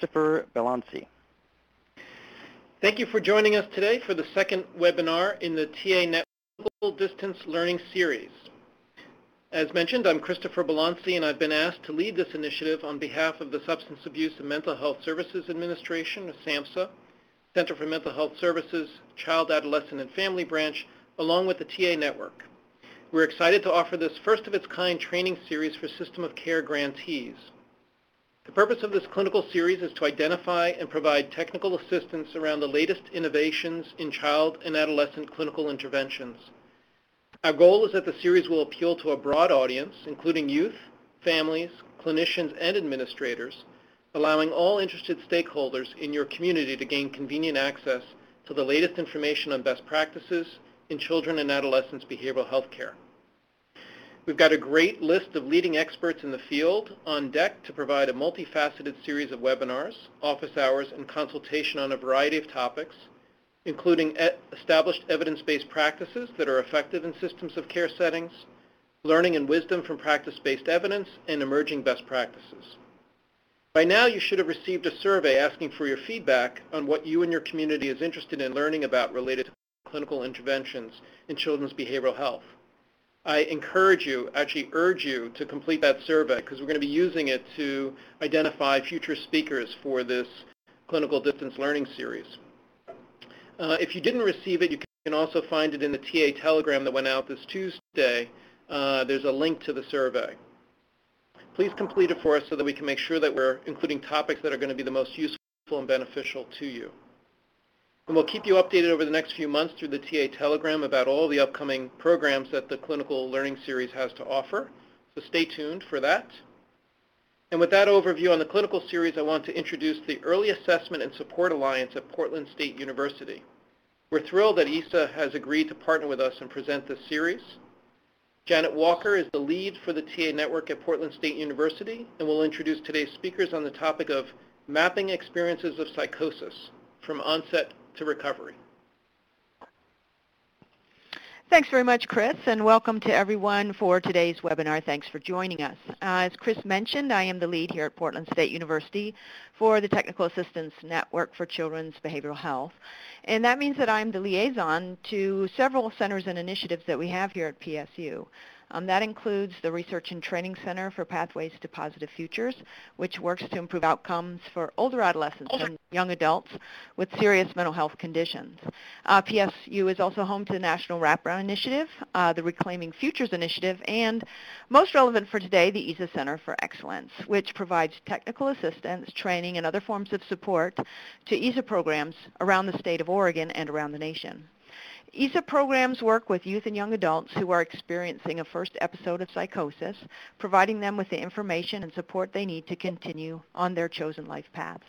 Christopher Bellonci. Thank you for joining us today for the second webinar in the TA Network Distance Learning Series. As mentioned, I'm Christopher Bellonci, and I've been asked to lead this initiative on behalf of the Substance Abuse and Mental Health Services Administration, or SAMHSA, Center for Mental Health Services, Child, Adolescent, and Family Branch, along with the TA Network. We're excited to offer this first-of-its-kind training series for System of Care grantees. The purpose of this clinical series is to identify and provide technical assistance around the latest innovations in child and adolescent clinical interventions. Our goal is that the series will appeal to a broad audience, including youth, families, clinicians, and administrators, allowing all interested stakeholders in your community to gain convenient access to the latest information on best practices in children and adolescents behavioral health care. We've got a great list of leading experts in the field on deck to provide a multifaceted series of webinars, office hours, and consultation on a variety of topics, including established evidence-based practices that are effective in systems of care settings, learning and wisdom from practice-based evidence, and emerging best practices. By now, you should have received a survey asking for your feedback on what you and your community is interested in learning about related to clinical interventions in children's behavioral health. I encourage you, actually urge you to complete that survey because we're going to be using it to identify future speakers for this clinical distance learning series. Uh, if you didn't receive it, you can also find it in the TA telegram that went out this Tuesday. Uh, there's a link to the survey. Please complete it for us so that we can make sure that we're including topics that are going to be the most useful and beneficial to you. And we'll keep you updated over the next few months through the TA Telegram about all the upcoming programs that the Clinical Learning Series has to offer. So stay tuned for that. And with that overview on the clinical series, I want to introduce the Early Assessment and Support Alliance at Portland State University. We're thrilled that EASA has agreed to partner with us and present this series. Janet Walker is the lead for the TA network at Portland State University and will introduce today's speakers on the topic of mapping experiences of psychosis from onset to recovery. Thanks very much, Chris, and welcome to everyone for today's webinar. Thanks for joining us. Uh, as Chris mentioned, I am the lead here at Portland State University for the Technical Assistance Network for Children's Behavioral Health. And that means that I'm the liaison to several centers and initiatives that we have here at PSU. Um, that includes the Research and Training Center for Pathways to Positive Futures, which works to improve outcomes for older adolescents and young adults with serious mental health conditions. Uh, PSU is also home to the National Wraparound Initiative, uh, the Reclaiming Futures Initiative, and most relevant for today, the EASA Center for Excellence, which provides technical assistance, training, and other forms of support to EASA programs around the state of Oregon and around the nation. EASA programs work with youth and young adults who are experiencing a first episode of psychosis, providing them with the information and support they need to continue on their chosen life paths.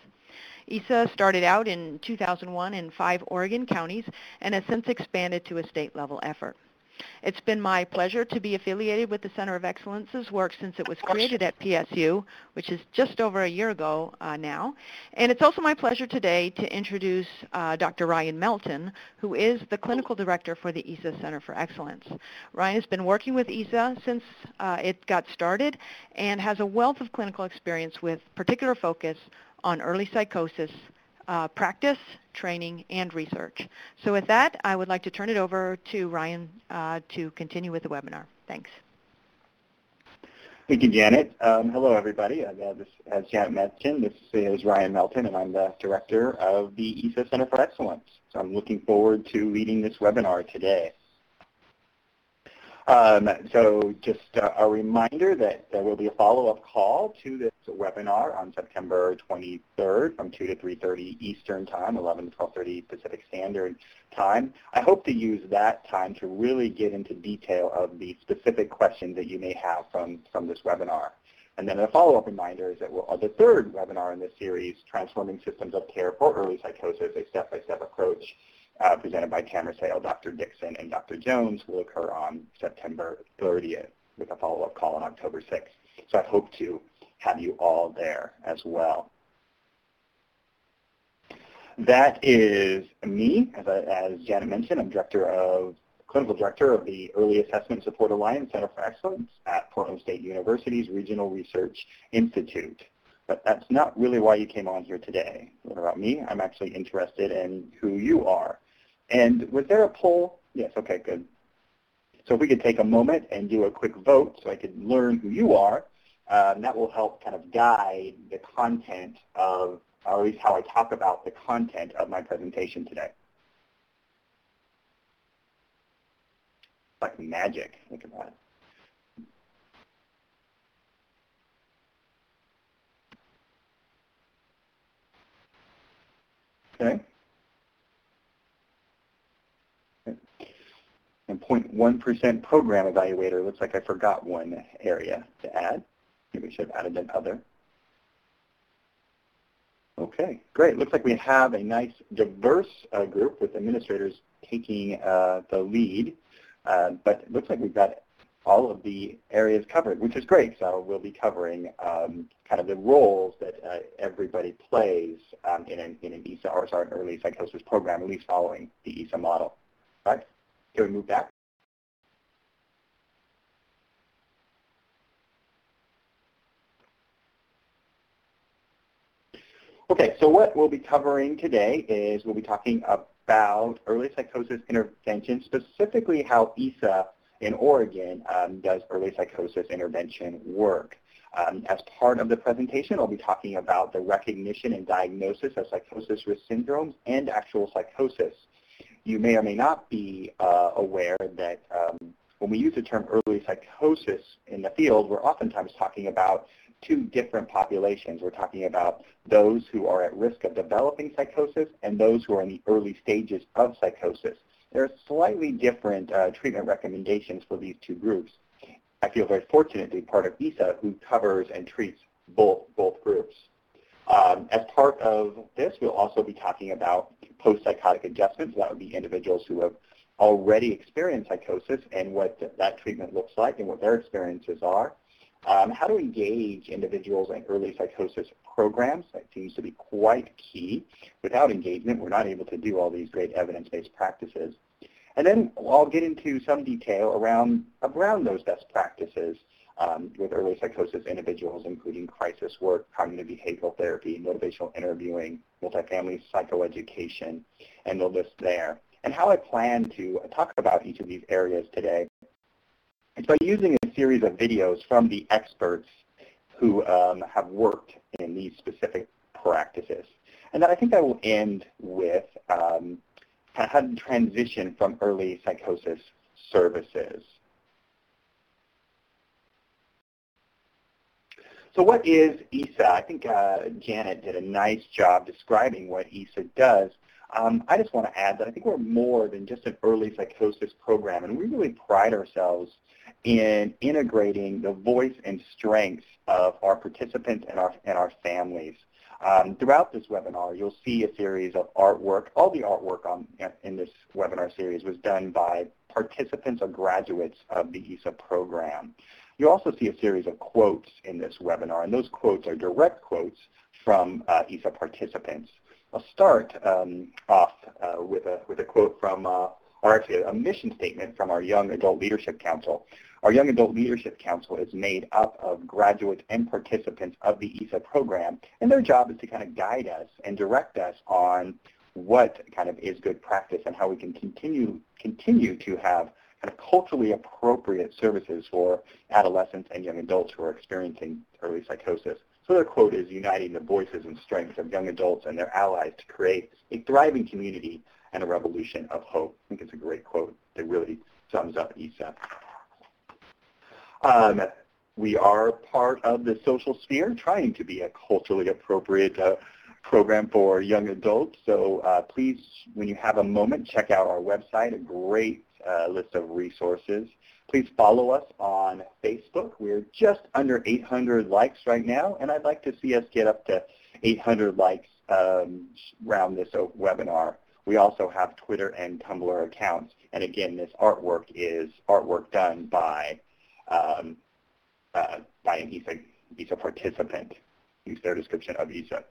EASA started out in 2001 in five Oregon counties and has since expanded to a state-level effort. It's been my pleasure to be affiliated with the Center of Excellence's work since it was created at PSU, which is just over a year ago uh, now. And it's also my pleasure today to introduce uh, Dr. Ryan Melton, who is the Clinical Director for the EASA Center for Excellence. Ryan has been working with EASA since uh, it got started and has a wealth of clinical experience with particular focus on early psychosis, uh, practice, training, and research. So with that, I would like to turn it over to Ryan uh, to continue with the webinar. Thanks. Thank you, Janet. Um, hello, everybody. Uh, this, as Janet mentioned, this is Ryan Melton, and I'm the director of the EASA Center for Excellence. So I'm looking forward to leading this webinar today. Um, so just a reminder that there will be a follow-up call to this webinar on September 23rd from 2 to 3.30 Eastern Time, 11 to 12.30 Pacific Standard Time. I hope to use that time to really get into detail of the specific questions that you may have from, from this webinar. And then a follow-up reminder is that we'll, uh, the third webinar in this series, Transforming Systems of Care for Early Psychosis, a step-by-step -step approach uh, presented by Tamara Sale, Dr. Dixon, and Dr. Jones will occur on September 30th with a follow-up call on October 6th. So I hope to have you all there as well. That is me. As, I, as Janet mentioned, I'm director of clinical director of the Early Assessment Support Alliance Center for Excellence at Portland State University's Regional Research Institute. but that's not really why you came on here today. What about me? I'm actually interested in who you are. And was there a poll? Yes, okay, good. So if we could take a moment and do a quick vote so I could learn who you are, um, that will help kind of guide the content of, or at least how I talk about the content of my presentation today. Like magic, think about it. Okay. And 0.1% program evaluator. Looks like I forgot one area to add. Maybe we should have added another. Okay, great. Looks like we have a nice diverse uh, group with administrators taking uh, the lead. Uh, but it looks like we've got all of the areas covered, which is great. So we'll be covering um, kind of the roles that uh, everybody plays um, in, an, in an EASA or sorry, an early psychosis program, at least following the EASA model. All right, can we move back? Okay, so what we'll be covering today is we'll be talking about early psychosis intervention, specifically how EASA in Oregon um, does early psychosis intervention work. Um, as part of the presentation, I'll be talking about the recognition and diagnosis of psychosis risk syndromes and actual psychosis. You may or may not be uh, aware that um, when we use the term early psychosis in the field, we're oftentimes talking about two different populations. We're talking about those who are at risk of developing psychosis and those who are in the early stages of psychosis. There are slightly different uh, treatment recommendations for these two groups. I feel very fortunate to be part of EASA who covers and treats both, both groups. Um, as part of this, we'll also be talking about post-psychotic adjustments. That would be individuals who have already experienced psychosis and what that treatment looks like and what their experiences are. Um, how to engage individuals in early psychosis programs. That seems to be quite key. Without engagement, we're not able to do all these great evidence-based practices. And then I'll get into some detail around, around those best practices with early psychosis individuals, including crisis work, cognitive behavioral therapy, motivational interviewing, multifamily psychoeducation, and the list there. And how I plan to talk about each of these areas today is by using a series of videos from the experts who um, have worked in these specific practices. And then I think I will end with um, how to transition from early psychosis services. So what is EASA? I think uh, Janet did a nice job describing what EASA does. Um, I just want to add that I think we're more than just an early psychosis program, and we really pride ourselves in integrating the voice and strengths of our participants and our, and our families. Um, throughout this webinar, you'll see a series of artwork. All the artwork on, in this webinar series was done by participants or graduates of the EASA program. You also see a series of quotes in this webinar, and those quotes are direct quotes from uh, EASA participants. I'll start um, off uh, with, a, with a quote from, uh, or actually a mission statement from our Young Adult Leadership Council. Our Young Adult Leadership Council is made up of graduates and participants of the EASA program, and their job is to kind of guide us and direct us on what kind of is good practice and how we can continue continue to have kind of culturally appropriate services for adolescents and young adults who are experiencing early psychosis. So their quote is uniting the voices and strengths of young adults and their allies to create a thriving community and a revolution of hope. I think it's a great quote that really sums up EASA. Um, we are part of the social sphere, trying to be a culturally appropriate uh, program for young adults. So uh, please, when you have a moment, check out our website, a great uh, list of resources. Please follow us on Facebook. We're just under 800 likes right now, and I'd like to see us get up to 800 likes um, around this webinar. We also have Twitter and Tumblr accounts. And again, this artwork is artwork done by um, uh, by an EASA, EASA participant. Use their description of EASA.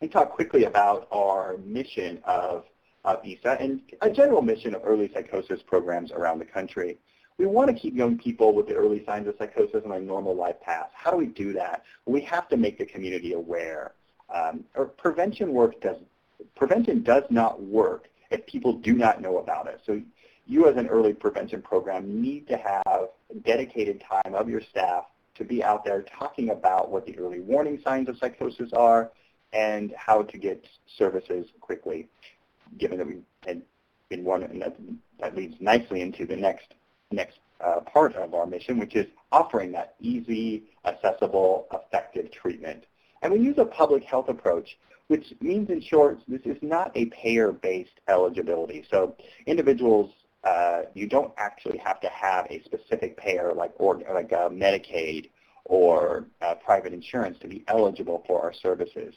Me talk quickly about our mission of, of EASA and a general mission of early psychosis programs around the country. we want to keep young people with the early signs of psychosis on a normal life path. How do we do that? We have to make the community aware. Um, or prevention work does prevention does not work if people do not know about it. So you as an early prevention program need to have dedicated time of your staff to be out there talking about what the early warning signs of psychosis are and how to get services quickly, given that we had been one, and that, that leads nicely into the next, next uh, part of our mission, which is offering that easy, accessible, effective treatment. And we use a public health approach, which means in short, this is not a payer-based eligibility. So individuals, uh, you don't actually have to have a specific payer like, or, like uh, Medicaid or uh, private insurance to be eligible for our services.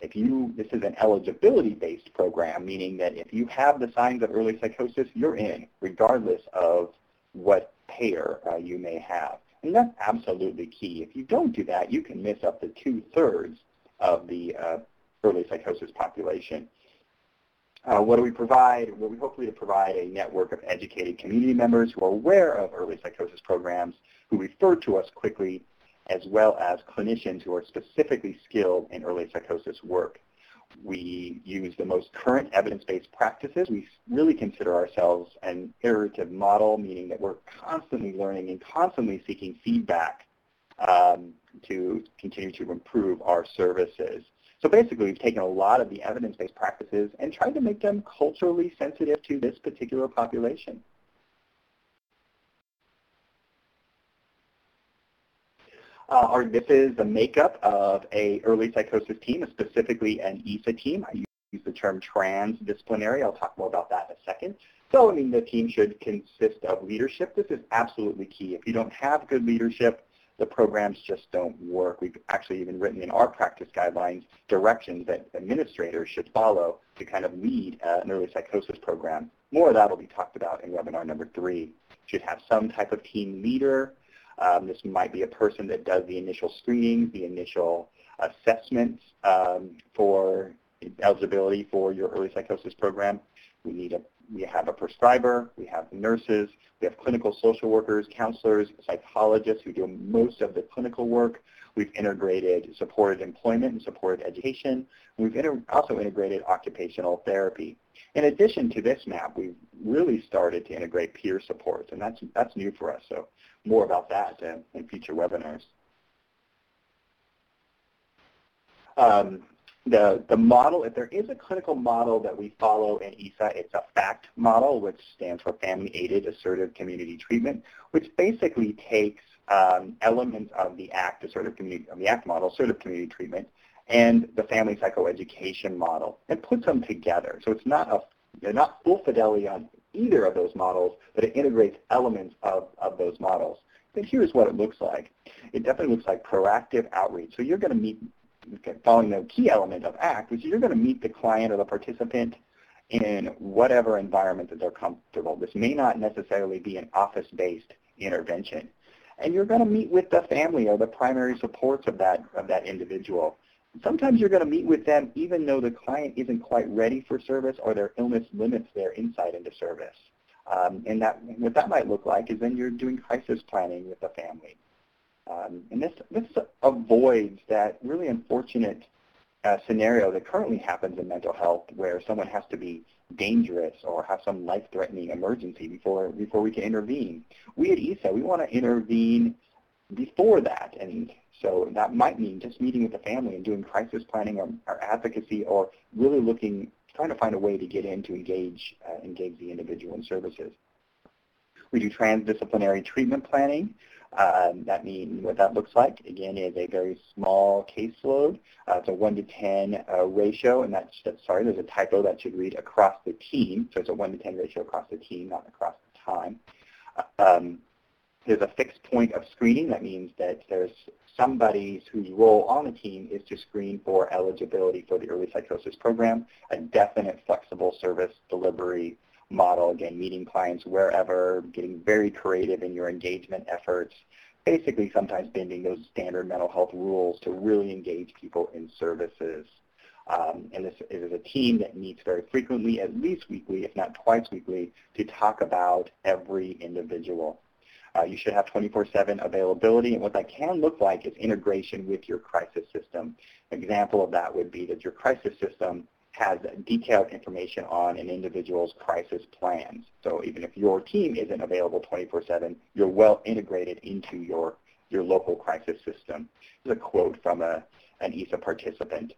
If you, this is an eligibility-based program, meaning that if you have the signs of early psychosis, you're in, regardless of what payer uh, you may have. And that's absolutely key. If you don't do that, you can miss up to two-thirds of the uh, early psychosis population. Uh, what do we provide? Well, we hopefully to provide a network of educated community members who are aware of early psychosis programs, who refer to us quickly, as well as clinicians who are specifically skilled in early psychosis work. We use the most current evidence-based practices. We really consider ourselves an iterative model, meaning that we're constantly learning and constantly seeking feedback um, to continue to improve our services. So basically, we've taken a lot of the evidence-based practices and tried to make them culturally sensitive to this particular population. Uh, or this is the makeup of a early psychosis team, specifically an EASA team. I use the term transdisciplinary. I'll talk more about that in a second. So, I mean, the team should consist of leadership. This is absolutely key. If you don't have good leadership, the programs just don't work. We've actually even written in our practice guidelines directions that administrators should follow to kind of lead uh, an early psychosis program. More of that will be talked about in webinar number three. Should have some type of team leader um, this might be a person that does the initial screening, the initial assessments um, for eligibility for your early psychosis program. We need a we have a prescriber, we have nurses, we have clinical social workers, counselors, psychologists who do most of the clinical work. We've integrated supported employment and supported education. We've inter also integrated occupational therapy. In addition to this map, we've really started to integrate peer supports, and that's, that's new for us. So more about that in, in future webinars. Um, the, the model, if there is a clinical model that we follow in EASA, it's a FACT model, which stands for Family Aided Assertive Community Treatment, which basically takes um, elements of the ACT, assertive community, of the ACT model, assertive community treatment, and the family psychoeducation model, and puts them together. So it's not a, they're not full fidelity on either of those models, but it integrates elements of, of those models. But here's what it looks like. It definitely looks like proactive outreach. So you're going to meet, following the key element of ACT, which is you're going to meet the client or the participant in whatever environment that they're comfortable. This may not necessarily be an office-based intervention. And you're going to meet with the family or the primary supports of that, of that individual. Sometimes you're going to meet with them even though the client isn't quite ready for service or their illness limits their insight into service. Um, and that, what that might look like is then you're doing crisis planning with the family. Um, and this, this avoids that really unfortunate uh, scenario that currently happens in mental health where someone has to be dangerous or have some life-threatening emergency before, before we can intervene. We at EASA, we want to intervene before that. And so that might mean just meeting with the family and doing crisis planning or, or advocacy or really looking, trying to find a way to get in to engage, uh, engage the individual in services. We do transdisciplinary treatment planning. Um, that means what that looks like, again, is a very small caseload. Uh, it's a 1 to 10 uh, ratio, and that's, that's, sorry, there's a typo that should read across the team. So it's a 1 to 10 ratio across the team, not across the time. Uh, um, there's a fixed point of screening. That means that there's somebody whose role on the team is to screen for eligibility for the early psychosis program, a definite flexible service delivery model, again, meeting clients wherever, getting very creative in your engagement efforts, basically sometimes bending those standard mental health rules to really engage people in services. Um, and this is a team that meets very frequently, at least weekly, if not twice weekly, to talk about every individual. Uh, you should have 24-7 availability, and what that can look like is integration with your crisis system. An example of that would be that your crisis system has detailed information on an individual's crisis plans. So even if your team isn't available 24-7, you're well integrated into your, your local crisis system. This is a quote from a, an EASA participant.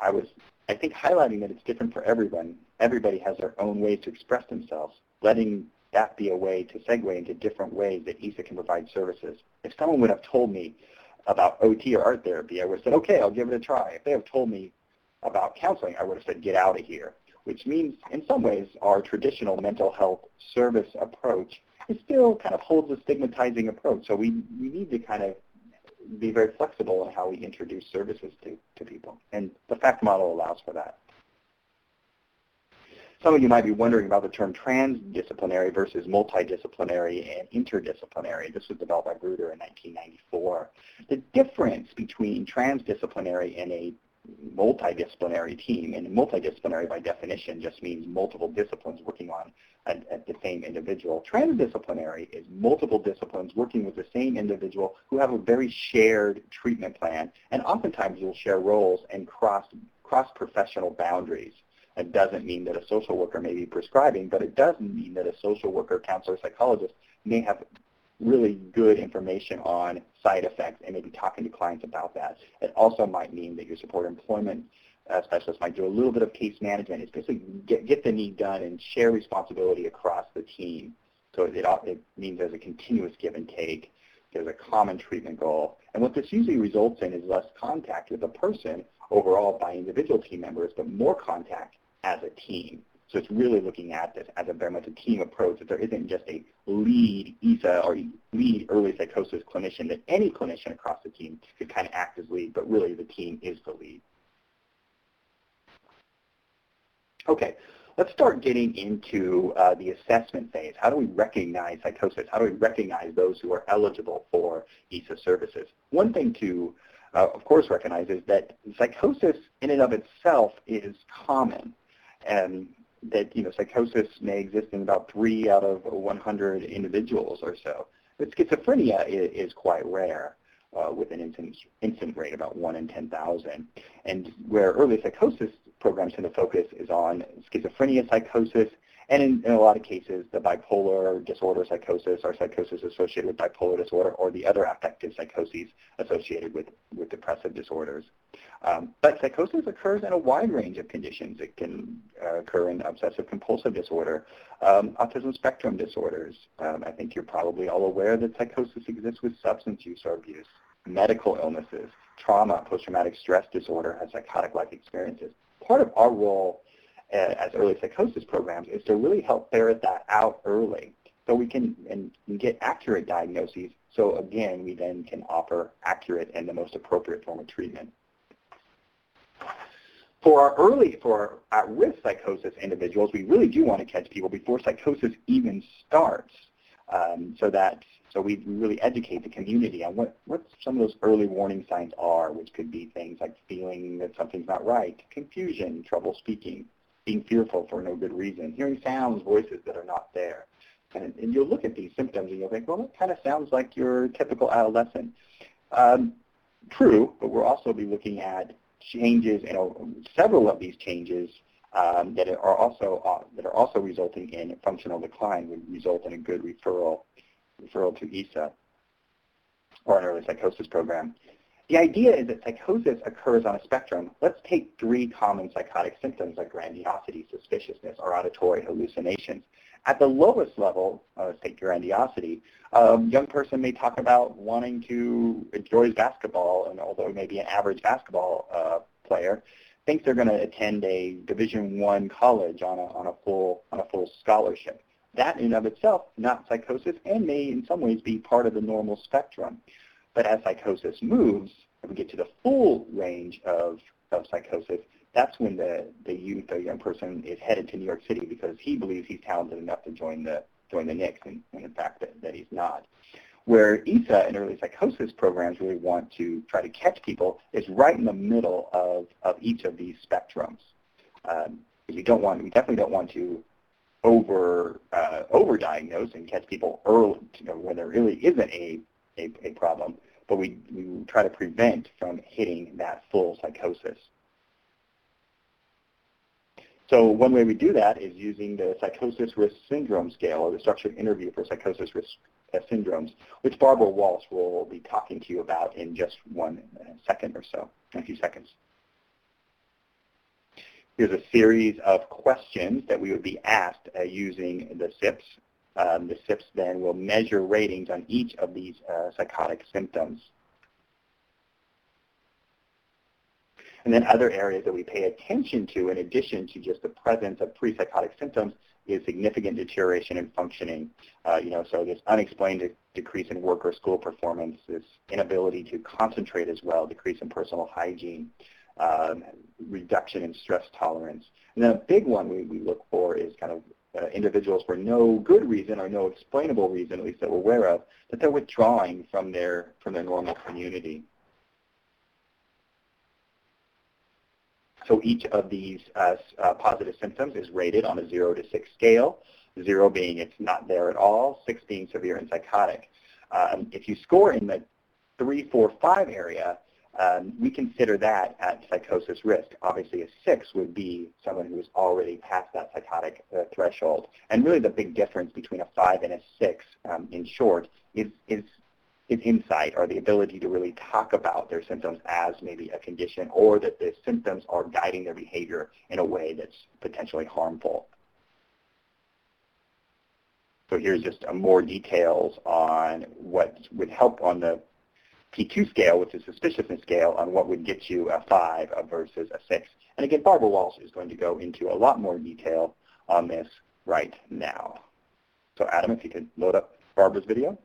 I was, I think, highlighting that it's different for everyone. Everybody has their own ways to express themselves, letting that be a way to segue into different ways that EASA can provide services. If someone would have told me about OT or art therapy, I would have said, okay, I'll give it a try. If they have told me about counseling, I would have said, get out of here, which means in some ways our traditional mental health service approach is still kind of holds a stigmatizing approach. So we, we need to kind of be very flexible in how we introduce services to, to people. And the FACT model allows for that. Some of you might be wondering about the term transdisciplinary versus multidisciplinary and interdisciplinary. This was developed by Bruder in 1994. The difference between transdisciplinary and a multidisciplinary team, and multidisciplinary by definition just means multiple disciplines working on at, the same individual. Transdisciplinary is multiple disciplines working with the same individual who have a very shared treatment plan, and oftentimes you'll share roles and cross cross-professional boundaries. It doesn't mean that a social worker may be prescribing, but it does mean that a social worker, counselor, psychologist may have really good information on side effects and maybe talking to clients about that. It also might mean that your support employment uh, specialist might do a little bit of case management. It's basically get, get the need done and share responsibility across the team. So it, it means there's a continuous give and take. There's a common treatment goal. And what this usually results in is less contact with the person overall by individual team members, but more contact as a team. So it's really looking at this as a very much a team approach, that there isn't just a lead EASA or lead early psychosis clinician, that any clinician across the team could kind of act as lead, but really the team is the lead. Okay, let's start getting into uh, the assessment phase. How do we recognize psychosis? How do we recognize those who are eligible for EASA services? One thing to, uh, of course, recognize is that psychosis in and of itself is common. And that you know psychosis may exist in about three out of 100 individuals or so. But schizophrenia is, is quite rare, uh, with an incidence, incident rate about 1 in 10,000. And where early psychosis programs tend to focus is on schizophrenia psychosis, and in, in, a lot of cases, the bipolar disorder psychosis or psychosis associated with bipolar disorder or the other affective psychoses associated with, with depressive disorders. Um, but psychosis occurs in a wide range of conditions. It can uh, occur in obsessive compulsive disorder, um, autism spectrum disorders. Um, I think you're probably all aware that psychosis exists with substance use or abuse, medical illnesses, trauma, post-traumatic stress disorder, and psychotic life experiences. Part of our role as early psychosis programs is to really help ferret that out early so we can and, get accurate diagnoses so again we then can offer accurate and the most appropriate form of treatment. For our early, for our at-risk psychosis individuals, we really do want to catch people before psychosis even starts um, so that so we really educate the community on what, what some of those early warning signs are, which could be things like feeling that something's not right, confusion, trouble speaking, being fearful for no good reason, hearing sounds, voices that are not there. And, and you'll look at these symptoms and you'll think, well, that kind of sounds like your typical adolescent. Um, true, but we'll also be looking at changes, you know, several of these changes um, that are also uh, that are also resulting in functional decline would result in a good referral referral to EASA or an early psychosis program. The idea is that psychosis occurs on a spectrum. Let's take three common psychotic symptoms like grandiosity, suspiciousness, or auditory hallucinations. At the lowest level, uh, let's take grandiosity, a young person may talk about wanting to enjoy basketball, and although maybe an average basketball uh, player, thinks they're going to attend a Division One college on a, on a full on a full scholarship. That in and of itself, not psychosis, and may in some ways be part of the normal spectrum. But as psychosis moves, if we get to the full range of, of psychosis, that's when the, the youth or young person is headed to New York City because he believes he's talented enough to join the join the Knicks, and, and in fact that, that he's not. Where EASA and early psychosis programs really want to try to catch people is right in the middle of, of each of these spectrums. Um, we don't want, we definitely don't want to over uh, overdiagnose and catch people early, you know, when there really isn't a, a, a problem, but we, we try to prevent from hitting that full psychosis. So one way we do that is using the psychosis risk syndrome scale or the structured interview for psychosis risk uh, syndromes, which Barbara Walsh will be talking to you about in just one second or so, a few seconds. Here's a series of questions that we would be asked uh, using the SIPS. Um, the SIPS then will measure ratings on each of these uh, psychotic symptoms. And then other areas that we pay attention to in addition to just the presence of pre-psychotic symptoms is significant deterioration in functioning. Uh, you know, so this unexplained decrease in work or school performance, this inability to concentrate as well, decrease in personal hygiene, um, reduction in stress tolerance. And then a big one we, we look for is kind of individuals for no good reason or no explainable reason, at least that we're aware of, that they're withdrawing from their, from their normal community. So each of these uh, uh, positive symptoms is rated on a 0 to 6 scale, 0 being it's not there at all, 6 being severe and psychotic. Um, if you score in the 3, 4, 5 area, we consider that at psychosis risk. Obviously, a 6 would be someone who is already past that psychotic uh, threshold. And really the big difference between a 5 and a 6, um, in short, is, is is insight or the ability to really talk about their symptoms as maybe a condition or that the symptoms are guiding their behavior in a way that's potentially harmful. So here's just more details on what would help on the P2 scale, which is suspiciousness scale, on what would get you a 5 versus a 6. And again, Barbara Walsh is going to go into a lot more detail on this right now. So Adam, if you could load up Barbara's video.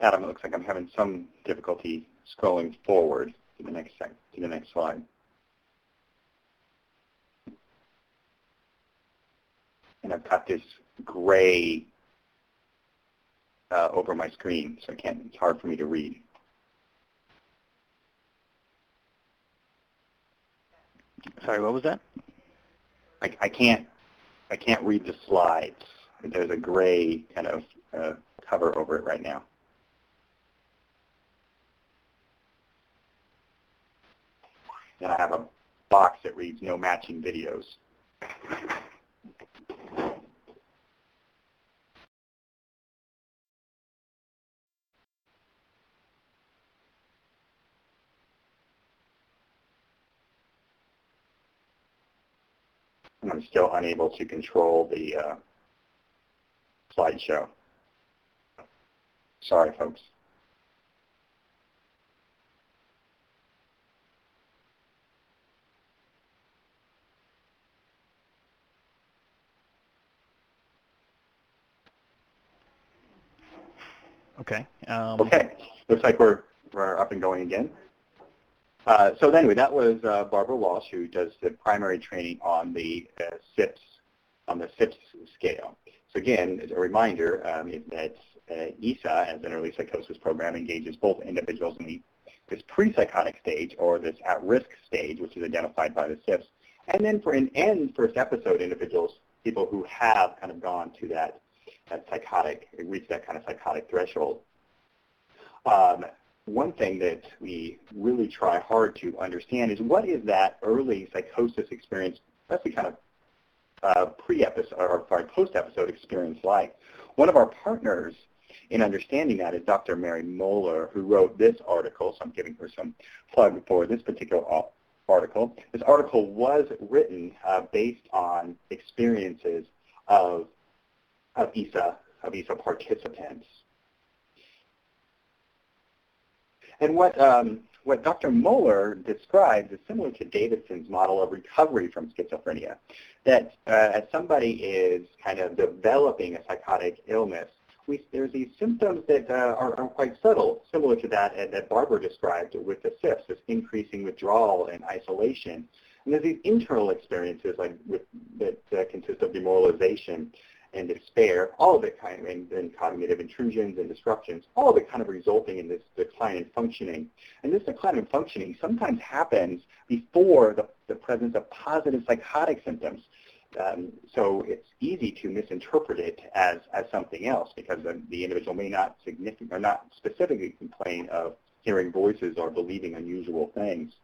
Adam, it looks like I'm having some difficulty scrolling forward to the next sec- to the next slide. And I've got this gray uh, over my screen, so I can't. It's hard for me to read. Sorry, what was that? I, I can't. I can't read the slides. There's a gray kind of uh, cover over it right now. And I have a box that reads no matching videos. And I'm still unable to control the uh, slideshow. Sorry, folks. Okay. Um, Okay, looks like we're, we're up and going again. Uh, so anyway, that was uh, Barbara Walsh, who does the primary training on the uh, SIPS, on the SIPS scale. So again, as a reminder um, that uh, EASA, as an early psychosis program, engages both individuals in the, this pre-psychotic stage or this at-risk stage, which is identified by the SIPS, and then for an end first episode individuals, people who have kind of gone to that, that psychotic, reach that kind of psychotic threshold. Um, one thing that we really try hard to understand is what is that early psychosis experience, especially kind of uh, pre-episode or sorry, post-episode experience like. One of our partners in understanding that is Dr. Mary Moeller, who wrote this article. So I'm giving her some plug for this particular article. This article was written uh, based on experiences of of EASA of EASA participants. And what, um, what Dr. Moeller describes is similar to Davidson's model of recovery from schizophrenia, that uh, as somebody is kind of developing a psychotic illness, we, there's these symptoms that uh, are, are, quite subtle, similar to that uh, that Barbara described with the SIPS, this increasing withdrawal and isolation. And there's these internal experiences like with, that uh, consist of demoralization and despair, all of it kind of, and, and, cognitive intrusions and disruptions, all of it kind of resulting in this decline in functioning. And this decline in functioning sometimes happens before the, the presence of positive psychotic symptoms. Um, so it's easy to misinterpret it as, as something else because the, the individual may not significant or not specifically complain of hearing voices or believing unusual things,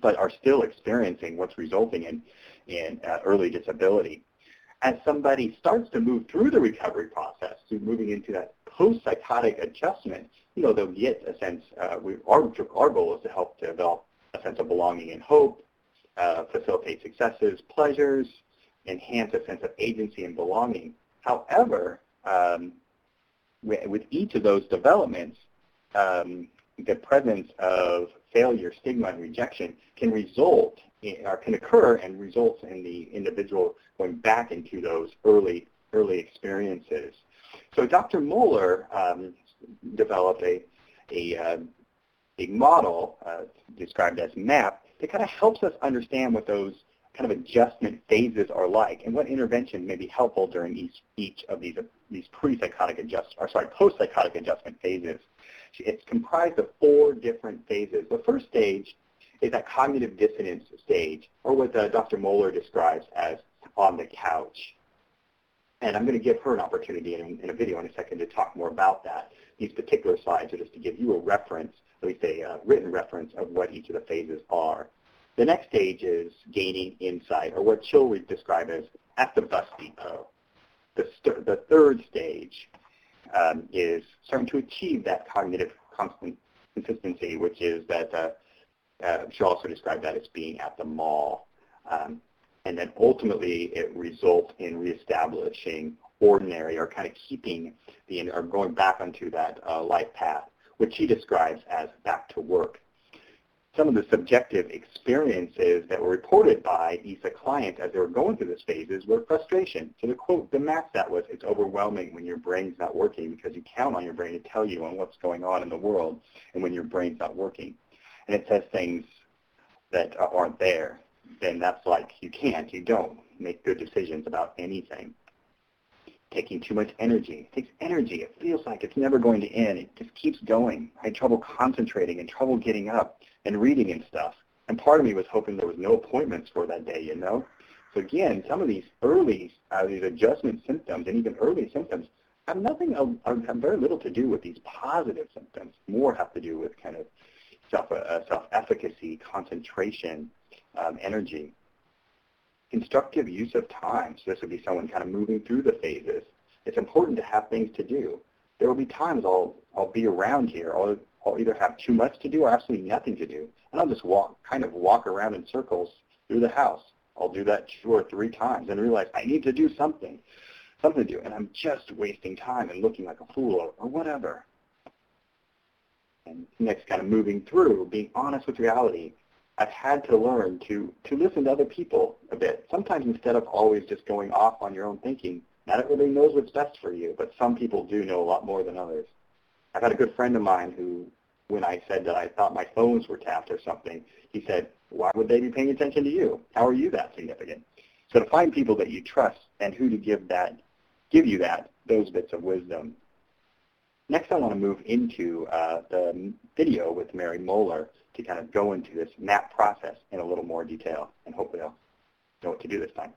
but are still experiencing what's resulting in, in uh, early disability as somebody starts to move through the recovery process, to moving into that post-psychotic adjustment, you know, they'll get a sense, uh, we, our, our goal is to help develop a sense of belonging and hope, uh, facilitate successes, pleasures, enhance a sense of agency and belonging. However, um, with each of those developments, um, the presence of failure, stigma, and rejection can result in, or can occur and results in the individual going back into those early early experiences. So Dr. Moller um, developed a a, uh, a model uh, described as MAP that kind of helps us understand what those kind of adjustment phases are like and what intervention may be helpful during each each of these these pre-psychotic adjust or sorry post-psychotic adjustment phases. It's comprised of four different phases. The first stage is that cognitive dissonance stage, or what uh, Dr. Moller describes as on the couch. And I'm going to give her an opportunity in, in, a video in a second to talk more about that. These particular slides are just to give you a reference, at least a uh, written reference of what each of the phases are. The next stage is gaining insight, or what she'll describe as at the bus depot. The, the third stage is starting to achieve that cognitive constant consistency, which is that uh, uh, she'll also described that as being at the mall. Um, and then ultimately it results in reestablishing ordinary or kind of keeping the, or going back onto that uh, life path, which she describes as back to work. Some of the subjective experiences that were reported by EASA clients as they were going through this phases were frustration. So the quote, the max that was, it's overwhelming when your brain's not working because you count on your brain to tell you on what's going on in the world and when your brain's not working. And it says things that aren't there, then that's like you can't, you don't make good decisions about anything. Taking too much energy. It takes energy. It feels like it's never going to end. It just keeps going. I had trouble concentrating and trouble getting up and reading and stuff. And part of me was hoping there was no appointments for that day, you know? So again, some of these early, uh, these adjustment symptoms and even early symptoms have nothing, uh, have very little to do with these positive symptoms. More have to do with kind of self, uh, self-efficacy, concentration, um, energy. Constructive use of time. So this would be someone kind of moving through the phases. It's important to have things to do. There will be times I'll, I'll be around here. I'll, I'll either have too much to do or absolutely nothing to do. And I'll just walk, kind of walk around in circles through the house. I'll do that two or three times and realize I need to do something, something to do. And I'm just wasting time and looking like a fool or, or whatever. And next, kind of moving through, being honest with reality. I've had to learn to, to listen to other people a bit. Sometimes instead of always just going off on your own thinking, not everybody knows what's best for you, but some people do know a lot more than others. I've had a good friend of mine who, when I said that I thought my phones were tapped or something, he said, why would they be paying attention to you? How are you that significant? So to find people that you trust and who to give that, give you that, those bits of wisdom. Next, I want to move into uh, the video with Mary Moller to kind of go into this map process in a little more detail, and hopefully I'll know what to do this time.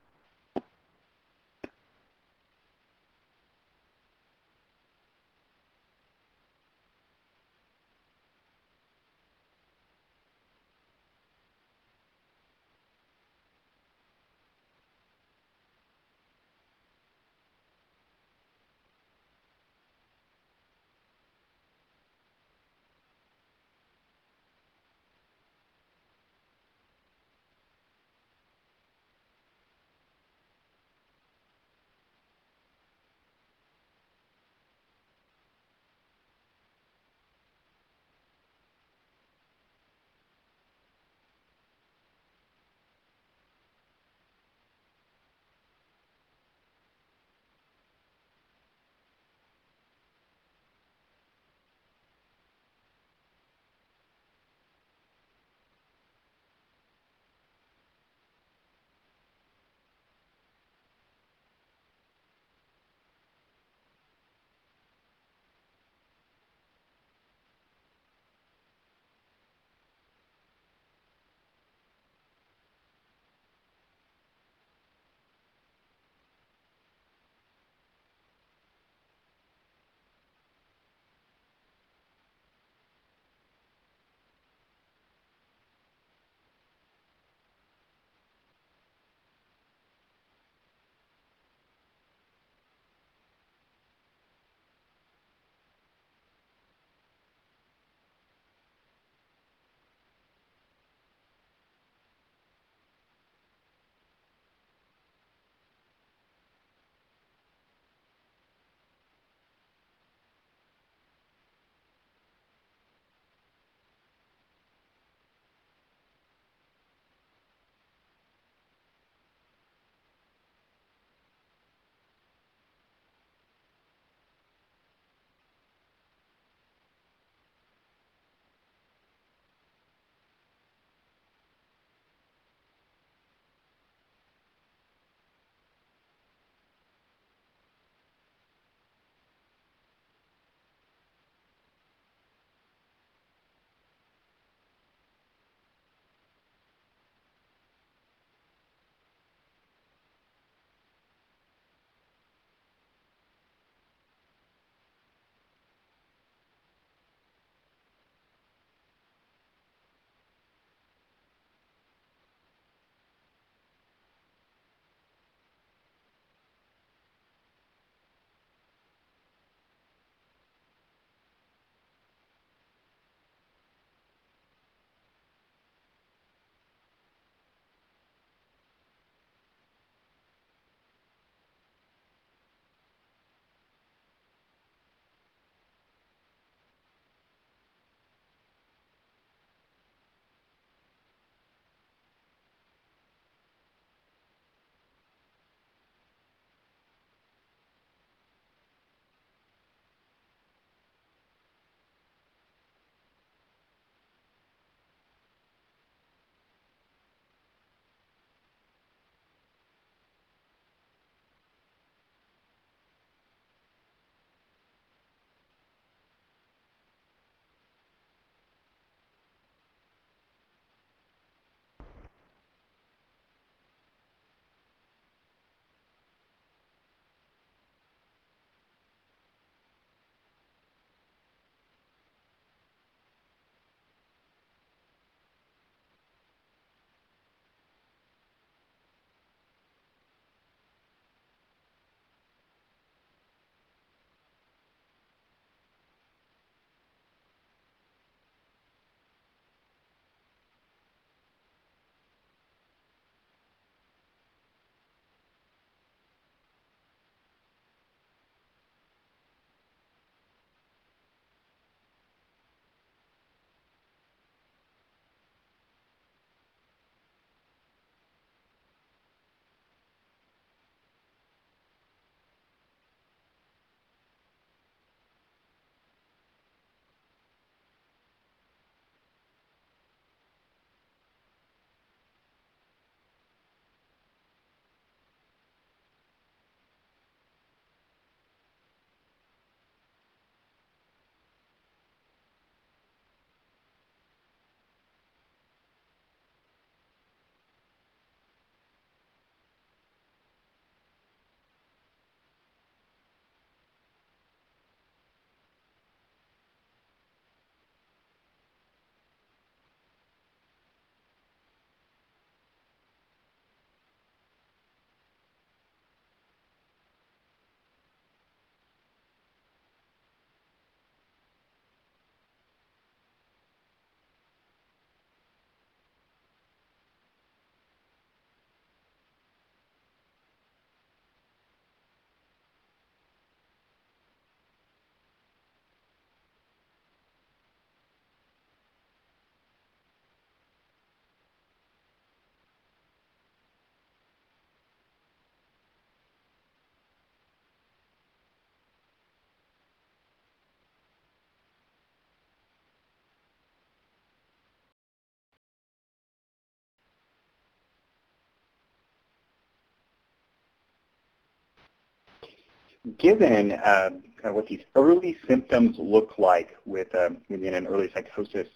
Given uh, kind of what these early symptoms look like with um, within an early psychosis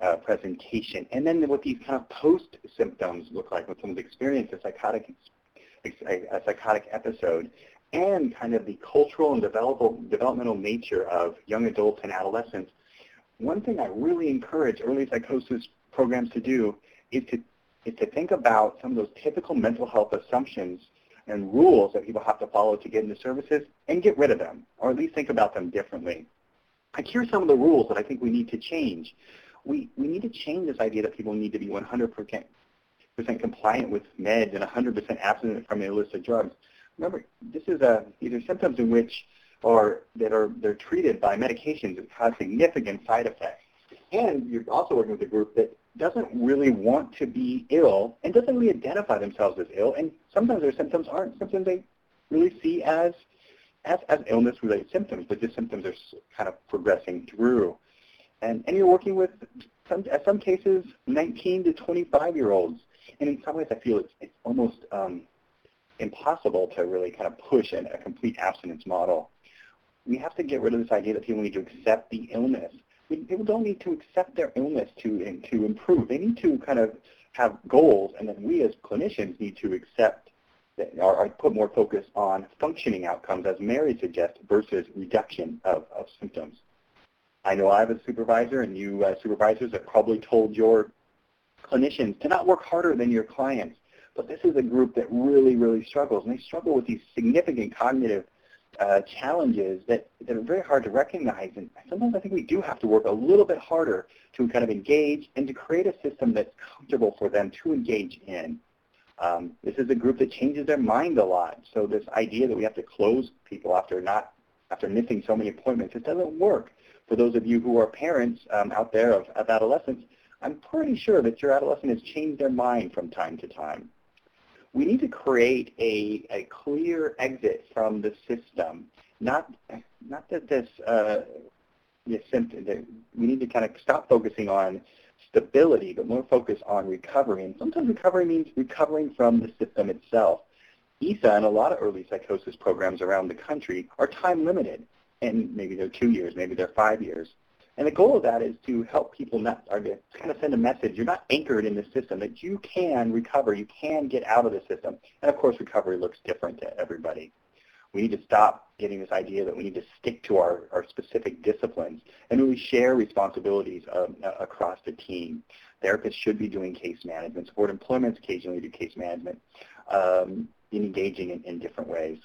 uh, presentation, and then what these kind of post symptoms look like when someone's experienced a psychotic a psychotic episode, and kind of the cultural and developmental nature of young adults and adolescents, one thing I really encourage early psychosis programs to do is to is to think about some of those typical mental health assumptions and rules that people have to follow to get into services and get rid of them, or at least think about them differently. Like here's some of the rules that I think we need to change. We, we need to change this idea that people need to be 100% compliant with meds and 100% abstinent from illicit drugs. Remember, this is a, these are symptoms in which or that are they're treated by medications that cause significant side effects. And you're also working with a group that doesn't really want to be ill and doesn't really identify themselves as ill. And sometimes their symptoms aren't symptoms they really see as as, as illness-related symptoms, but just symptoms are kind of progressing through. And, and you're working with, some, in some cases, 19 to 25-year-olds. And in some ways, I feel it's, it's almost um, impossible to really kind of push an, a complete abstinence model. We have to get rid of this idea that people need to accept the illness people don't need to accept their illness to, to improve. They need to kind of have goals, and then we as clinicians need to accept that, or, put more focus on functioning outcomes, as Mary suggests, versus reduction of, of symptoms. I know I have a supervisor, and you uh, supervisors have probably told your clinicians to not work harder than your clients. But this is a group that really, really struggles, and they struggle with these significant cognitive challenges that, that are very hard to recognize. And sometimes I think we do have to work a little bit harder to kind of engage and to create a system that's comfortable for them to engage in. Um, this is a group that changes their mind a lot. So this idea that we have to close people after not after missing so many appointments, it doesn't work. For those of you who are parents um, out there of, of adolescents, I'm pretty sure that your adolescent has changed their mind from time to time we need to create a, a clear exit from the system. Not, not that this, uh, this symptom, that we need to kind of stop focusing on stability, but more focus on recovery. And sometimes recovery means recovering from the system itself. EASA and a lot of early psychosis programs around the country are time limited. And maybe they're two years, maybe they're five years. And the goal of that is to help people not, or to kind of send a message, you're not anchored in the system, that you can recover, you can get out of the system. And of course, recovery looks different to everybody. We need to stop getting this idea that we need to stick to our, our specific disciplines and really share responsibilities um, across the team. Therapists should be doing case management. Support employments occasionally do case management, um, engaging in, in different ways.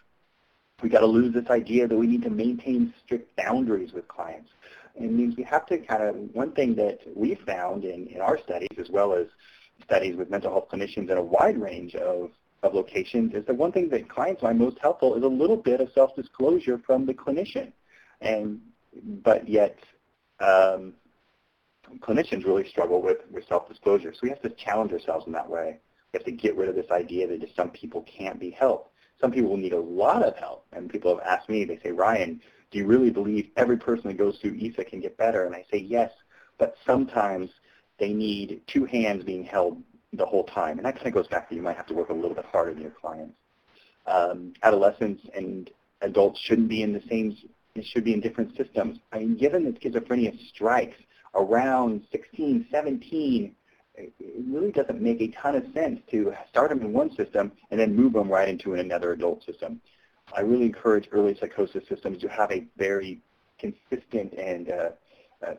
We've got to lose this idea that we need to maintain strict boundaries with clients. It means we have to kind of, one thing that we found in, in our studies, as well as studies with mental health clinicians in a wide range of, of locations, is that one thing that clients find most helpful is a little bit of self-disclosure from the clinician. And, but yet, um, clinicians really struggle with, with self-disclosure. So we have to challenge ourselves in that way. We have to get rid of this idea that just some people can't be helped. Some people need a lot of help. And people have asked me, they say, Ryan, do you really believe every person that goes through EASA can get better? And I say yes, but sometimes they need two hands being held the whole time. And that kind of goes back to you might have to work a little bit harder than your clients. Um, adolescents and adults shouldn't be in the same, it should be in different systems. I mean, given that schizophrenia strikes around 16, 17, it really doesn't make a ton of sense to start them in one system and then move them right into another adult system. I really encourage early psychosis systems to have a very consistent and uh, uh,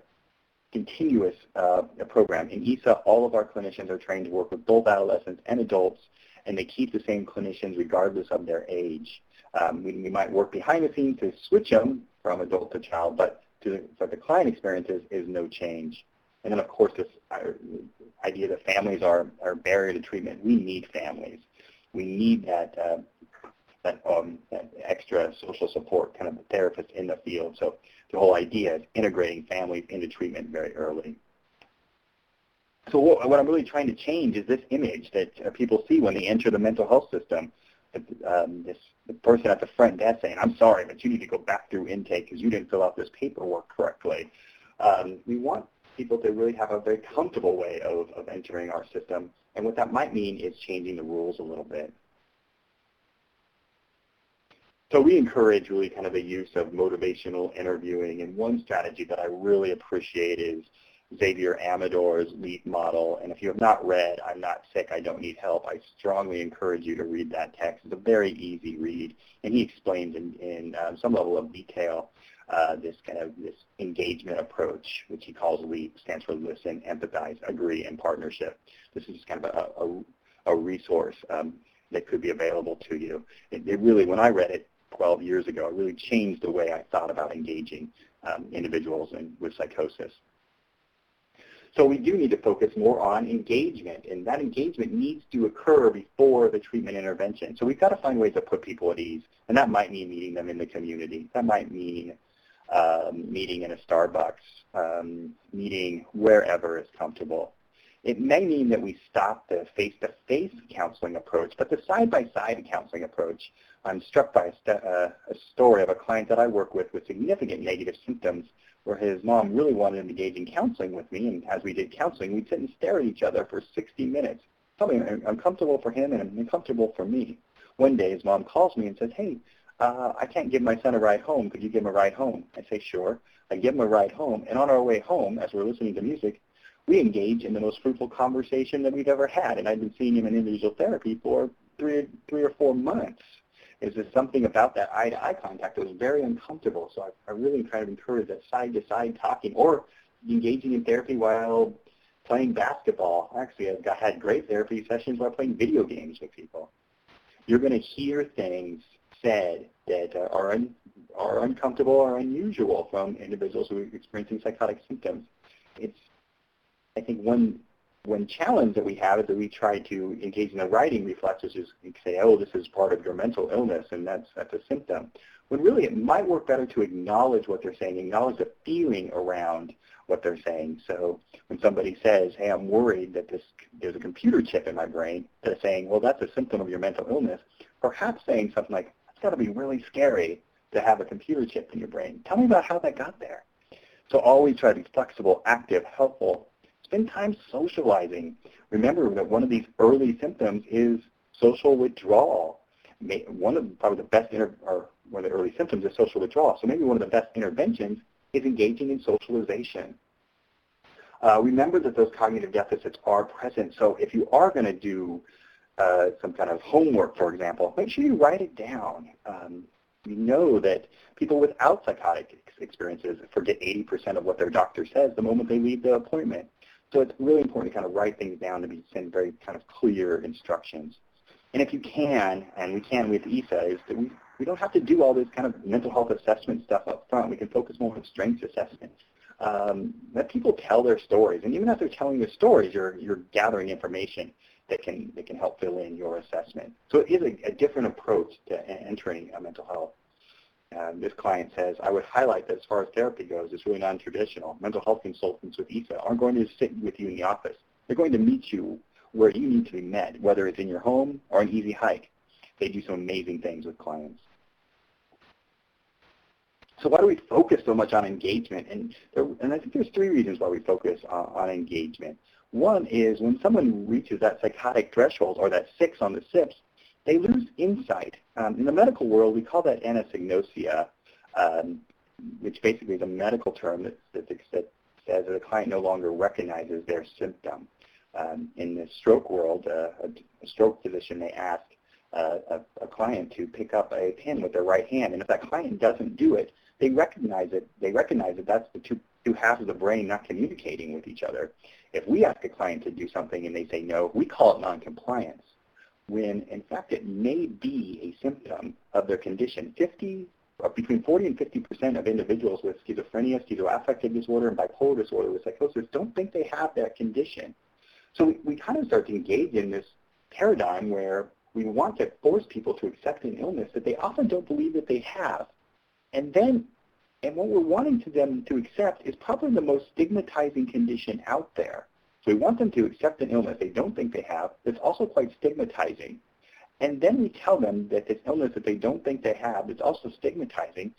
continuous uh, program. In EASA, all of our clinicians are trained to work with both adolescents and adults, and they keep the same clinicians regardless of their age. Um, we, we, might work behind the scenes to switch them from adult to child, but to the, client experiences is no change. And then, of course, this idea that families are, are barrier to treatment. We need families. We need that uh, that, um, that extra social support, kind of the therapist in the field. So the whole idea is integrating families into treatment very early. So what, what I'm really trying to change is this image that uh, people see when they enter the mental health system. Um, this the person at the front desk saying, "I'm sorry, but you need to go back through intake because you didn't fill out this paperwork correctly." Um, we want people to really have a very comfortable way of, of entering our system, and what that might mean is changing the rules a little bit. So we encourage really kind of the use of motivational interviewing. And one strategy that I really appreciate is Xavier Amador's LEAP model. And if you have not read I'm Not Sick, I Don't Need Help, I strongly encourage you to read that text. It's a very easy read. And he explains in, in um, some level of detail uh, this kind of this engagement approach, which he calls LEAP, stands for Listen, Empathize, Agree, and Partnership. This is kind of a, a, a resource um, that could be available to you. It, it, really, when I read it 12 years ago, it really changed the way I thought about engaging um, individuals in, with psychosis. So we do need to focus more on engagement, and that engagement needs to occur before the treatment intervention. So we've got to find ways to put people at ease, and that might mean meeting them in the community. That might mean um, meeting in a Starbucks, um, meeting wherever is comfortable. It may mean that we stop the face-to-face counseling approach, but the side-by-side counseling approach, I'm struck by a, uh, a, story of a client that I work with with significant negative symptoms where his mom really wanted him to engage in counseling with me, and as we did counseling, we'd sit and stare at each other for 60 minutes, something uncomfortable for him and uncomfortable for me. One day his mom calls me and says, hey, uh, I can't give my son a ride home. Could you give him a ride home? I say, sure. I give him a ride home, and on our way home, as we're listening to music, we engage in the most fruitful conversation that we've ever had. And I've been seeing him in individual therapy for three, three or four months. Is there something about that eye-to-eye contact that was very uncomfortable? So I, I really kind of encourage that side-to-side talking or engaging in therapy while playing basketball. Actually, I've got, had great therapy sessions while playing video games with people. You're going to hear things said that are, un, are uncomfortable or unusual from individuals who are experiencing psychotic symptoms. It's, I think, one one challenge that we have is that we try to engage in the righting reflex, which is say, oh, this is part of your mental illness, and that's, that's a symptom. When really it might work better to acknowledge what they're saying, acknowledge the feeling around what they're saying. So when somebody says, hey, I'm worried that this, there's a computer chip in my brain, they're saying, well, that's a symptom of your mental illness. Perhaps saying something like, that's got to be really scary to have a computer chip in your brain. Tell me about how that got there. So always try to be flexible, active, helpful. Spend time socializing. Remember that one of these early symptoms is social withdrawal. One of probably the best inter- or one of the early symptoms is social withdrawal. So maybe one of the best interventions is engaging in socialization. Uh, remember that those cognitive deficits are present. So if you are going to do uh, some kind of homework, for example, make sure you write it down. Um, we know that people without psychotic experiences forget 80% of what their doctor says the moment they leave the appointment. So it's really important to kind of write things down to be send very kind of clear instructions. And if you can, and we can with EASA, is that we, we don't have to do all this kind of mental health assessment stuff up front. We can focus more on strengths assessment. Um, let people tell their stories. And even as they're telling their stories, you're, you're gathering information that can that can help fill in your assessment. So it is a, a different approach to entering a mental health. Um, this client says, I would highlight that as far as therapy goes, it's really non-traditional. Mental health consultants with EASA aren't going to sit with you in the office. They're going to meet you where you need to be met, whether it's in your home or an easy hike. They do some amazing things with clients. So why do we focus so much on engagement? And, there, and I think there's three reasons why we focus on, on engagement. One is when someone reaches that psychotic threshold or that six on the SIPS, they lose insight. Um, in the medical world, we call that anosognosia, um, which basically is a medical term that, that, that says that a client no longer recognizes their symptom. Um, in the stroke world, uh, a, stroke physician may ask uh, a, a, client to pick up a pen with their right hand, and if that client doesn't do it, they recognize it. They recognize that that's the two, two halves of the brain not communicating with each other. If we ask a client to do something and they say no, we call it noncompliance, when in fact it may be a symptom of their condition. 50, uh, between 40 and 50% of individuals with schizophrenia, schizoaffective disorder, and bipolar disorder with psychosis don't think they have that condition. So we, we kind of start to engage in this paradigm where we want to force people to accept an illness that they often don't believe that they have. And then and what we're wanting to them to accept is probably the most stigmatizing condition out there. So we want them to accept an illness they don't think they have that's also quite stigmatizing. And then we tell them that this illness that they don't think they have is also stigmatizing.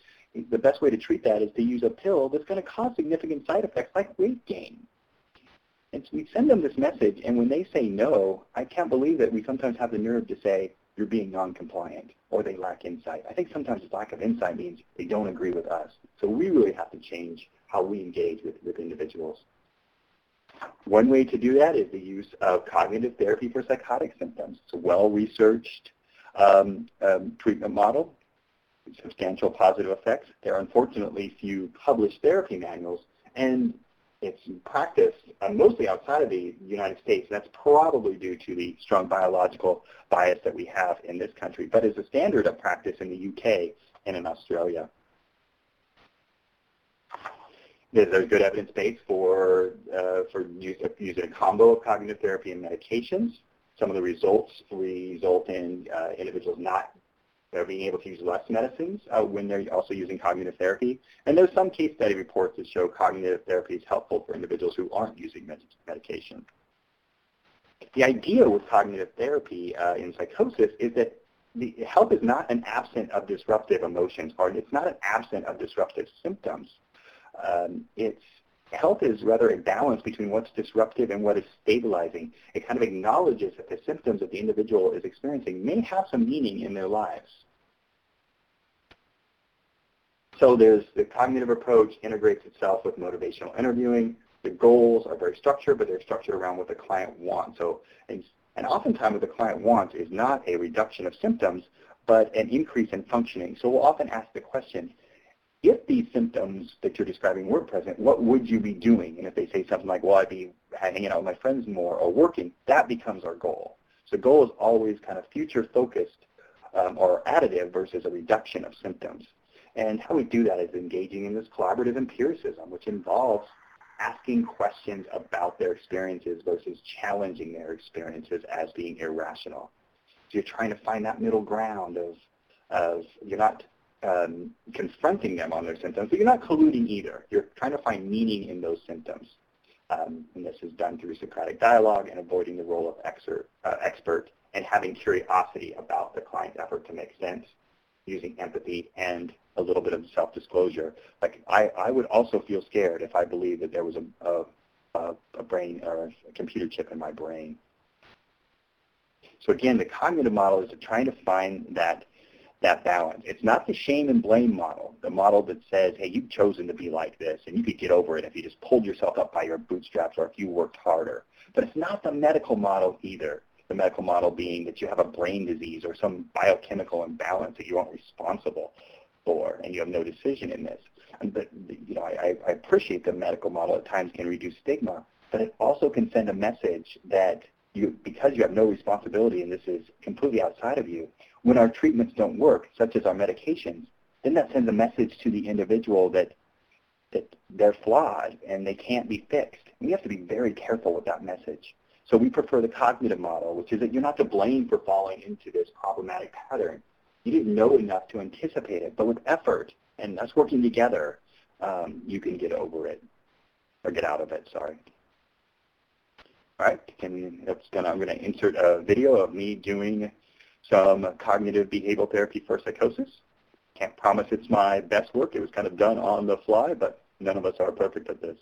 The best way to treat that is to use a pill that's going to cause significant side effects like weight gain. And so we send them this message, and when they say no, I can't believe that we sometimes have the nerve to say, you're being non-compliant or they lack insight. I think sometimes lack of insight means they don't agree with us. So we really have to change how we engage with, with individuals. One way to do that is the use of cognitive therapy for psychotic symptoms. It's a well-researched um, um, treatment model, substantial positive effects. There are unfortunately few published therapy manuals, and it's practiced uh, mostly outside of the United States. That's probably due to the strong biological bias that we have in this country, but is a standard of practice in the UK and in Australia. There's good evidence base for, uh, for use using a combo of cognitive therapy and medications. Some of the results result in uh, individuals not they're being able to use less medicines uh, when they're also using cognitive therapy. And there's some case study reports that show cognitive therapy is helpful for individuals who aren't using med medication. The idea with cognitive therapy uh, in psychosis is that the help is not an absent of disruptive emotions or it's not an absent of disruptive symptoms. Um, it's health is rather a balance between what's disruptive and what is stabilizing. It kind of acknowledges that the symptoms that the individual is experiencing may have some meaning in their lives. So there's the cognitive approach integrates itself with motivational interviewing. The goals are very structured, but they're structured around what the client wants. So, and, and oftentimes what the client wants is not a reduction of symptoms, but an increase in functioning. So we'll often ask the question, if these symptoms that you're describing were present, what would you be doing? And if they say something like, well, I'd be hanging out with my friends more or working, that becomes our goal. So goal is always kind of future focused um, or additive versus a reduction of symptoms. And how we do that is engaging in this collaborative empiricism, which involves asking questions about their experiences versus challenging their experiences as being irrational. So you're trying to find that middle ground of, of you're not um, confronting them on their symptoms, but you're not colluding either. You're trying to find meaning in those symptoms. Um, and this is done through Socratic dialogue and avoiding the role of exer, uh, expert and having curiosity about the client's effort to make sense using empathy and a little bit of self-disclosure. Like I, I would also feel scared if I believed that there was a, a, a brain or a computer chip in my brain. So again, the cognitive model is trying to find that that balance. It's not the shame and blame model, the model that says, hey, you've chosen to be like this, and you could get over it if you just pulled yourself up by your bootstraps or if you worked harder. But it's not the medical model either the medical model being that you have a brain disease or some biochemical imbalance that you aren't responsible for and you have no decision in this. And but you know, I, I appreciate the medical model at times can reduce stigma, but it also can send a message that you, because you have no responsibility and this is completely outside of you, when our treatments don't work, such as our medications, then that sends a message to the individual that that they're flawed and they can't be fixed. And we have to be very careful with that message. So we prefer the cognitive model, which is that you're not to blame for falling into this problematic pattern. You didn't know enough to anticipate it, but with effort and us working together, um, you can get over it, or get out of it, sorry. All right, that's gonna, I'm going to insert a video of me doing some cognitive behavioral therapy for psychosis. Can't promise it's my best work. It was kind of done on the fly, but none of us are perfect at this.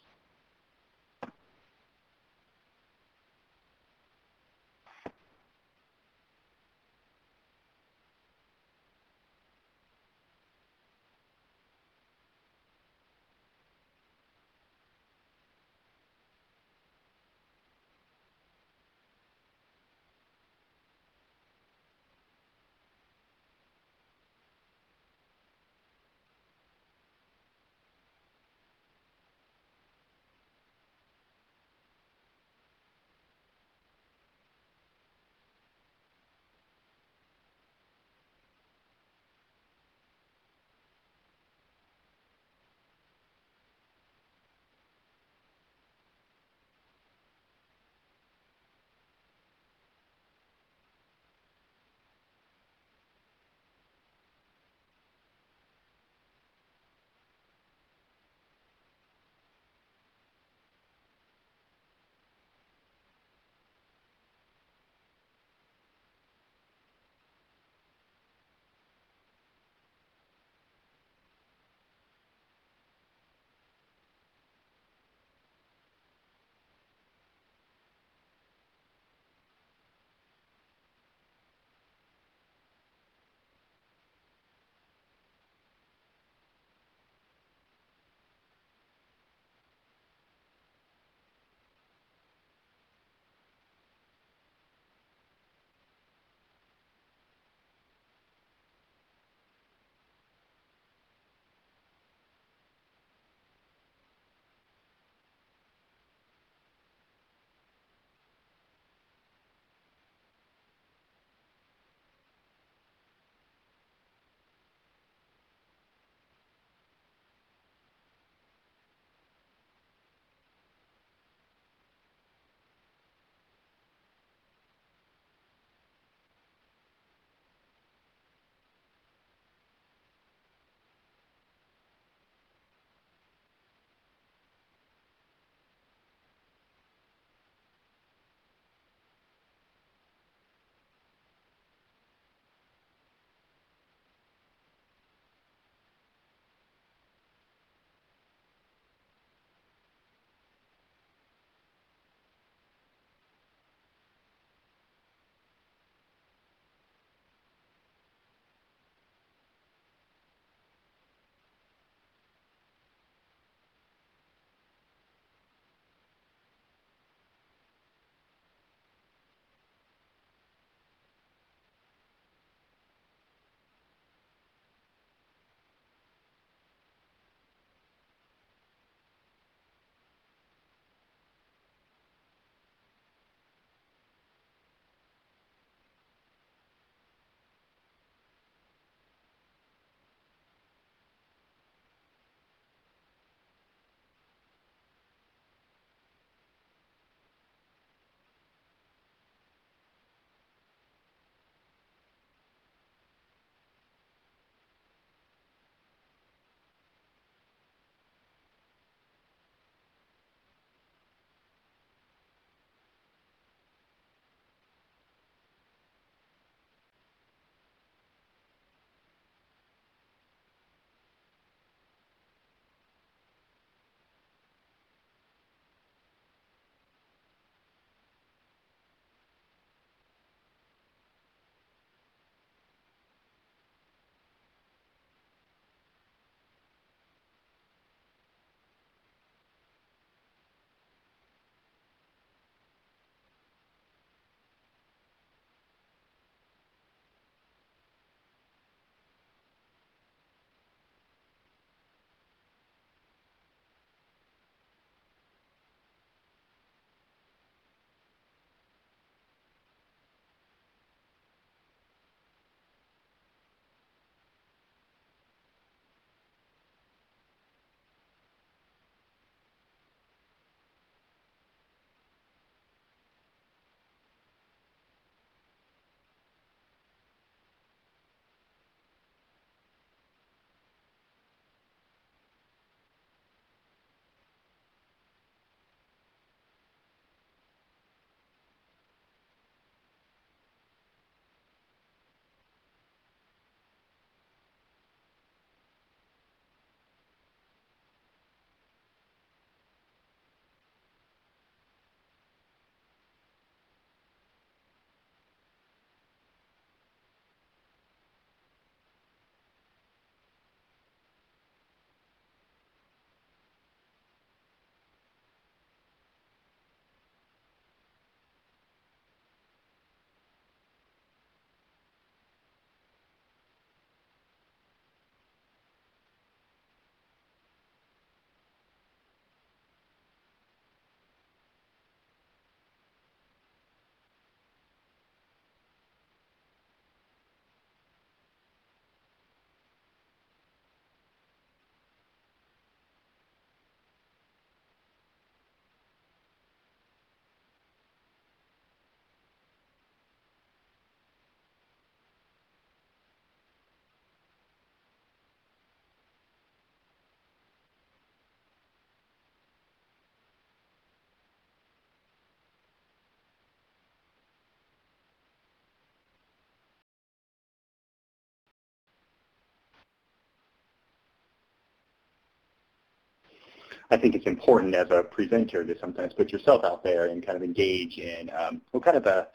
I think it's important as a presenter to sometimes put yourself out there and kind of engage in um, what kind of a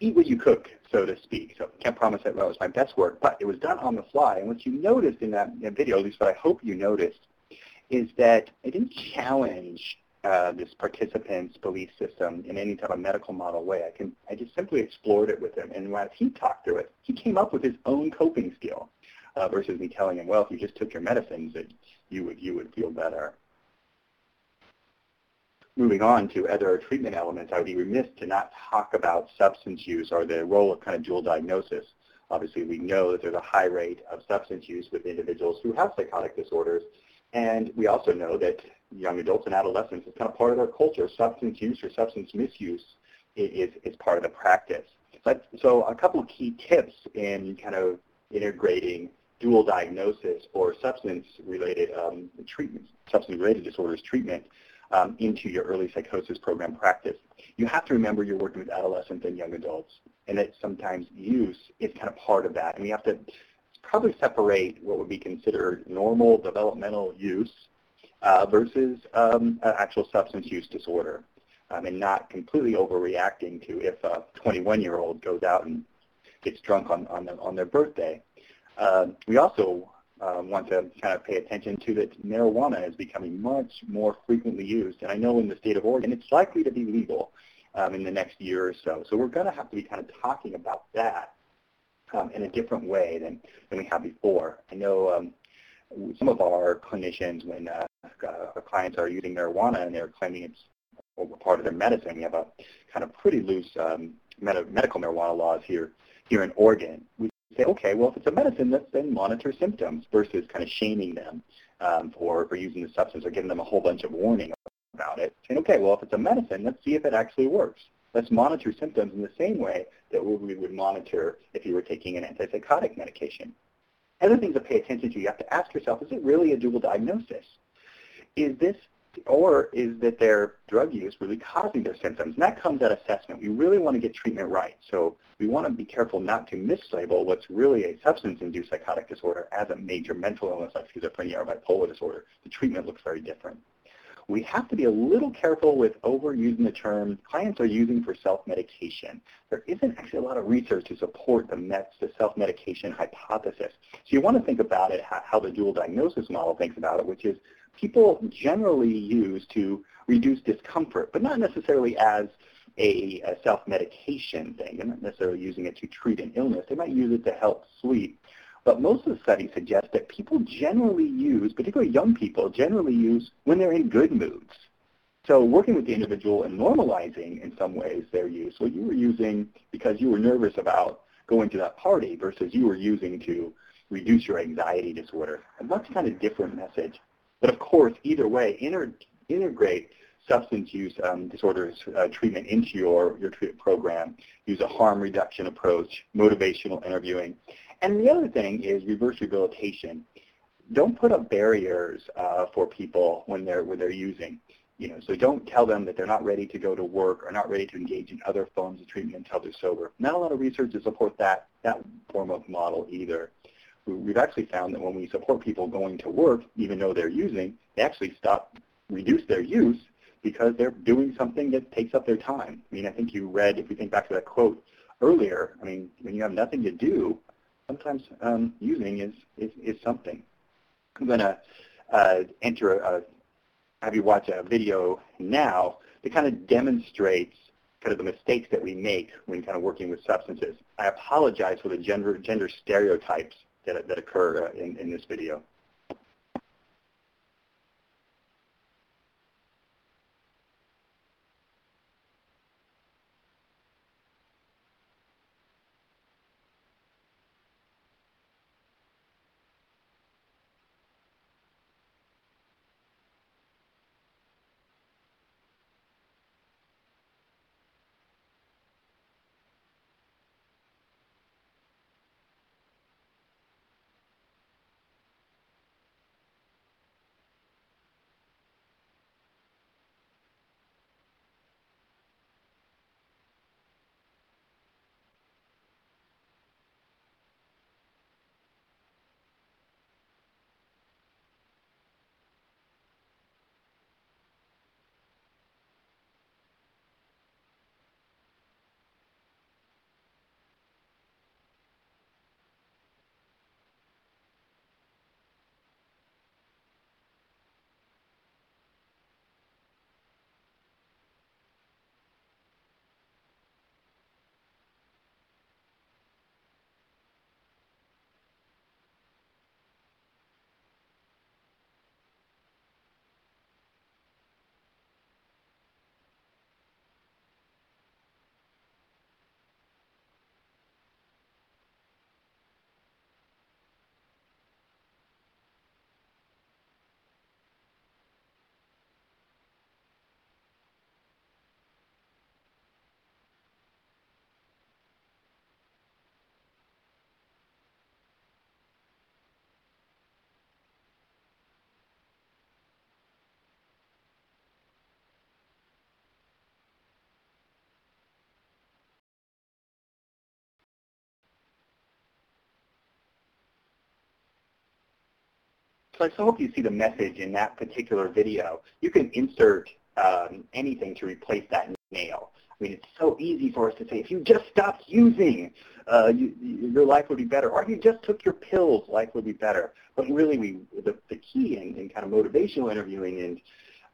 eat what you cook, so to speak. So I can't promise that was my best work, but it was done on the fly. And what you noticed in that, video, at least what I hope you noticed, is that I didn't challenge uh, this participant's belief system in any type of medical model way. I can I just simply explored it with him, and as he talked through it, he came up with his own coping skill uh, versus me telling him, well, if you just took your medicines, that you would you would feel better. Moving on to other treatment elements, I would be remiss to not talk about substance use or the role of kind of dual diagnosis. Obviously, we know that there's a high rate of substance use with individuals who have psychotic disorders, and we also know that young adults and adolescents is kind of part of their culture. Substance use or substance misuse is, is part of the practice. But, so a couple of key tips in kind of integrating dual diagnosis or substance-related um, substance-related disorders treatment um, into your early psychosis program practice. You have to remember you're working with adolescents and young adults, and that sometimes use is kind of part of that. And you have to probably separate what would be considered normal developmental use uh, versus um, actual substance use disorder, um, and not completely overreacting to if a 21-year-old goes out and gets drunk on on, the, on their birthday. Um, we also want to kind of pay attention to that marijuana is becoming much more frequently used, and I know in the state of Oregon it's likely to be legal um, in the next year or so. So we're going to have to be kind of talking about that um, in a different way than, than we have before. I know um, some of our clinicians, when uh, our clients are using marijuana and they're claiming it's part of their medicine, we have a kind of pretty loose um, med medical marijuana laws here here in Oregon. We say, okay, well, if it's a medicine, let's then monitor symptoms versus kind of shaming them um, for, for using the substance or giving them a whole bunch of warning about it. Saying, okay, well, if it's a medicine, let's see if it actually works. Let's monitor symptoms in the same way that we would monitor if you were taking an antipsychotic medication. Other things to pay attention to, you have to ask yourself, is it really a dual diagnosis? Is this, or is that their drug use really causing their symptoms? And that comes at assessment. We really want to get treatment right. So we want to be careful not to mislabel what's really a substance-induced psychotic disorder as a major mental illness like schizophrenia or bipolar disorder. The treatment looks very different we have to be a little careful with overusing the term clients are using for self-medication. There isn't actually a lot of research to support the, the self-medication hypothesis. So you want to think about it how the dual diagnosis model thinks about it, which is people generally use to reduce discomfort, but not necessarily as a, a self-medication thing. They're not necessarily using it to treat an illness. They might use it to help sleep but most of the studies suggest that people generally use, particularly young people, generally use when they're in good moods. So working with the individual and normalizing in some ways their use, what you were using because you were nervous about going to that party versus you were using to reduce your anxiety disorder. A much kind of different message. But of course, either way, inter integrate substance use um, disorders uh, treatment into your, your treatment program. Use a harm reduction approach, motivational interviewing. And the other thing is reverse rehabilitation. Don't put up barriers uh, for people when they're when they're using. You know, so don't tell them that they're not ready to go to work or not ready to engage in other forms of treatment until they're sober. Not a lot of research to support that that form of model either. We've actually found that when we support people going to work, even though they're using, they actually stop, reduce their use because they're doing something that takes up their time. I mean, I think you read, if you think back to that quote earlier, I mean, when you have nothing to do, sometimes um, using is, is, is something. I'm going to uh, enter a, have you watch a video now that kind of demonstrates kind of the mistakes that we make when kind of working with substances. I apologize for the gender, gender stereotypes that, that occur uh, in, in this video. So I hope you see the message in that particular video. You can insert um, anything to replace that nail. I mean, it's so easy for us to say, if you just stopped using, uh, you, your life would be better. Or if you just took your pills, life would be better. But really, we, the, the key in, in kind of motivational interviewing and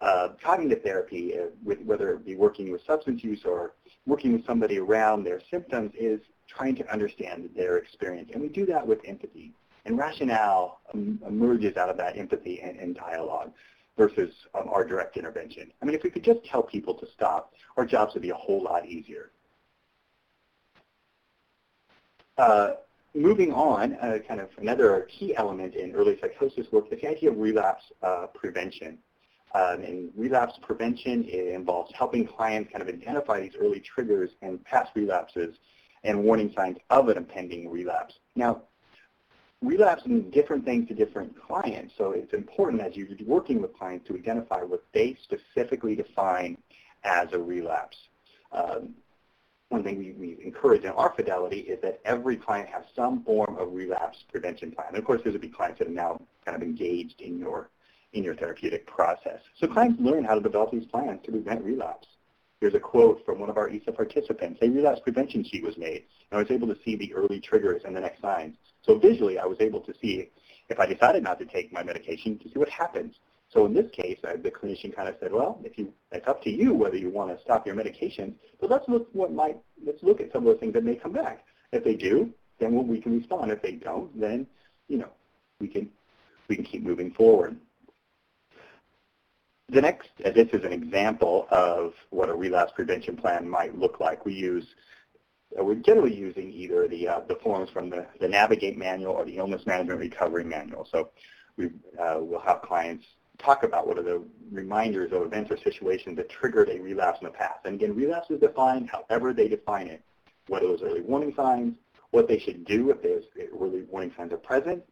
uh, cognitive therapy, uh, with, whether it be working with substance use or working with somebody around their symptoms, is trying to understand their experience. And we do that with empathy. And rationale um, emerges out of that empathy and, and dialogue versus um, our direct intervention. I mean, if we could just tell people to stop, our jobs would be a whole lot easier. Uh, moving on, uh, kind of another key element in early psychosis work is the idea of relapse uh, prevention. Um, and relapse prevention involves helping clients kind of identify these early triggers and past relapses and warning signs of an impending relapse. Now, relapse means different things to different clients, so it's important as you're working with clients to identify what they specifically define as a relapse. Um, one thing we, we, encourage in our fidelity is that every client has some form of relapse prevention plan. And of course, those would be clients that are now kind of engaged in your in your therapeutic process. So clients learn how to develop these plans to prevent relapse. Here's a quote from one of our EASA participants. A relapse prevention sheet was made, and I was able to see the early triggers and the next signs. So visually, I was able to see if I decided not to take my medication to see what happens. So in this case, I, the clinician kind of said, well, if you, it's up to you whether you want to stop your medication, but let's look what might, let's look at some of the things that may come back. If they do, then we can respond. If they don't, then, you know, we can, we can keep moving forward. The next, uh, this is an example of what a relapse prevention plan might look like. We use, uh, we're generally using either the, uh, the forms from the, the Navigate manual or the Illness Management Recovery manual. So we uh, will have clients talk about what are the reminders of events or situations that triggered a relapse in the past. And again, relapse is defined however they define it, what are those early warning signs, what they should do if those early warning signs are present,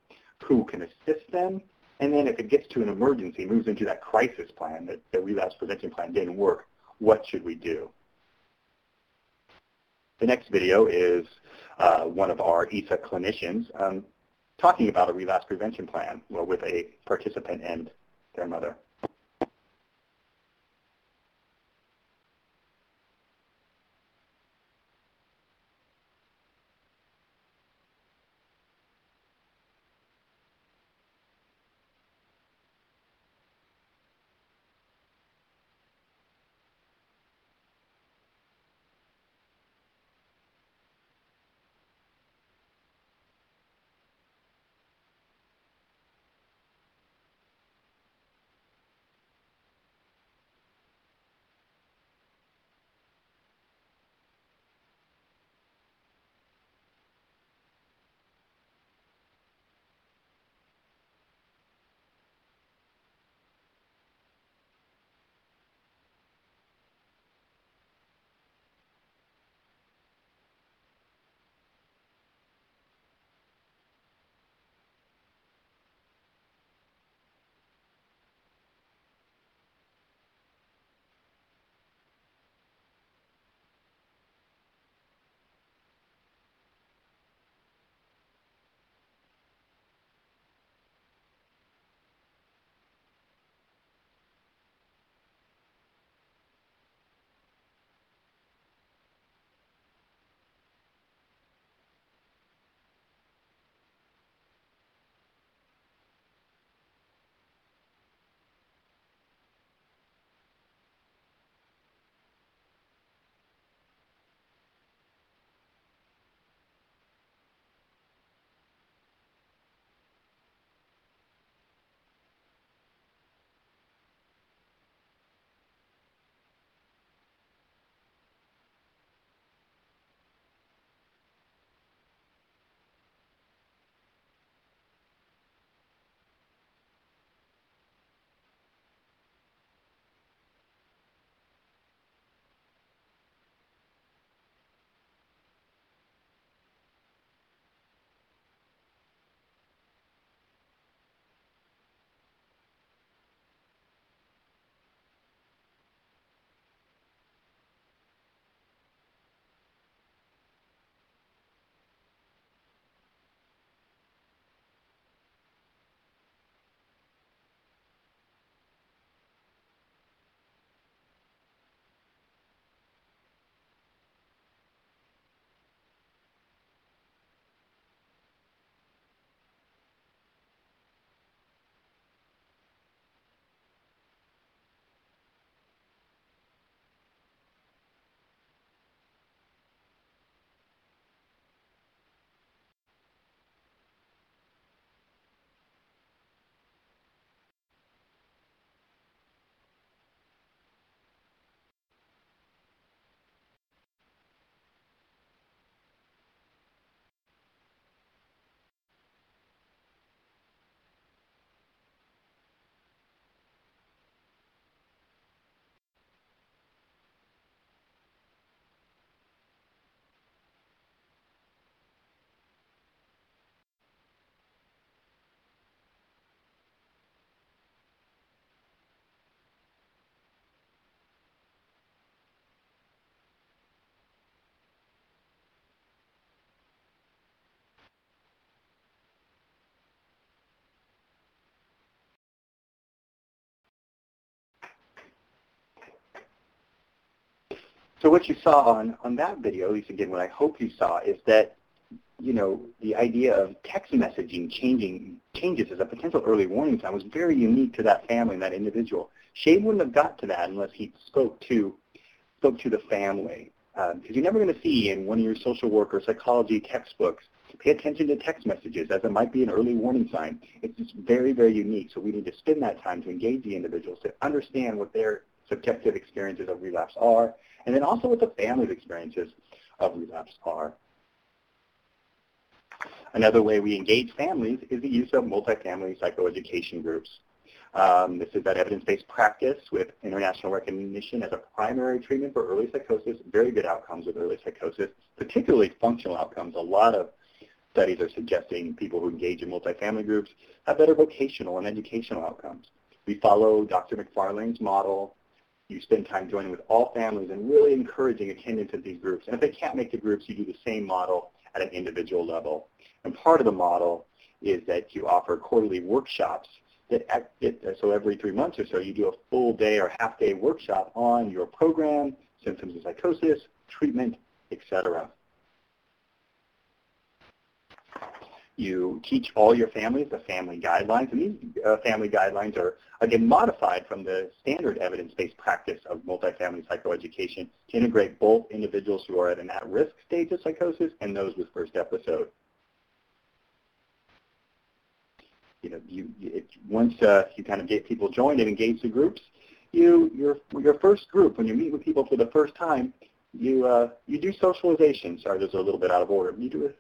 who can assist them, and then if it gets to an emergency, moves into that crisis plan, that the relapse prevention plan didn't work, what should we do? The next video is uh, one of our EASA clinicians um, talking about a relapse prevention plan well, with a participant and their mother. So what you saw on, on that video, at least again what I hope you saw, is that you know, the idea of text messaging changing changes as a potential early warning sign was very unique to that family and that individual. Shane wouldn't have got to that unless he spoke to spoke to the family. Because um, you're never going to see in one of your social work or psychology textbooks, pay attention to text messages as it might be an early warning sign. It's just very, very unique. So we need to spend that time to engage the individuals to understand what their subjective experiences of relapse are, and then also what the family's experiences of relapse are. Another way we engage families is the use of multifamily psychoeducation groups. Um, this is that evidence-based practice with international recognition as a primary treatment for early psychosis, very good outcomes with early psychosis, particularly functional outcomes. A lot of studies are suggesting people who engage in multifamily groups have better vocational and educational outcomes. We follow Dr. McFarlane's model. You spend time joining with all families and really encouraging attendance at these groups. And if they can't make the groups, you do the same model at an individual level. And part of the model is that you offer quarterly workshops that, uh, so every three months or so you do a full day or half day workshop on your program, symptoms of psychosis, treatment, etc. You teach all your families the family guidelines, and these uh, family guidelines are, again, modified from the standard evidence-based practice of multifamily psychoeducation to integrate both individuals who are at an at-risk stage of psychosis and those with first episode. You know, you, it, once uh, you kind of get people joined and engage the groups, you your your first group when you meet with people for the first time, you uh, you do socialization. Sorry, those are a little bit out of order. You do a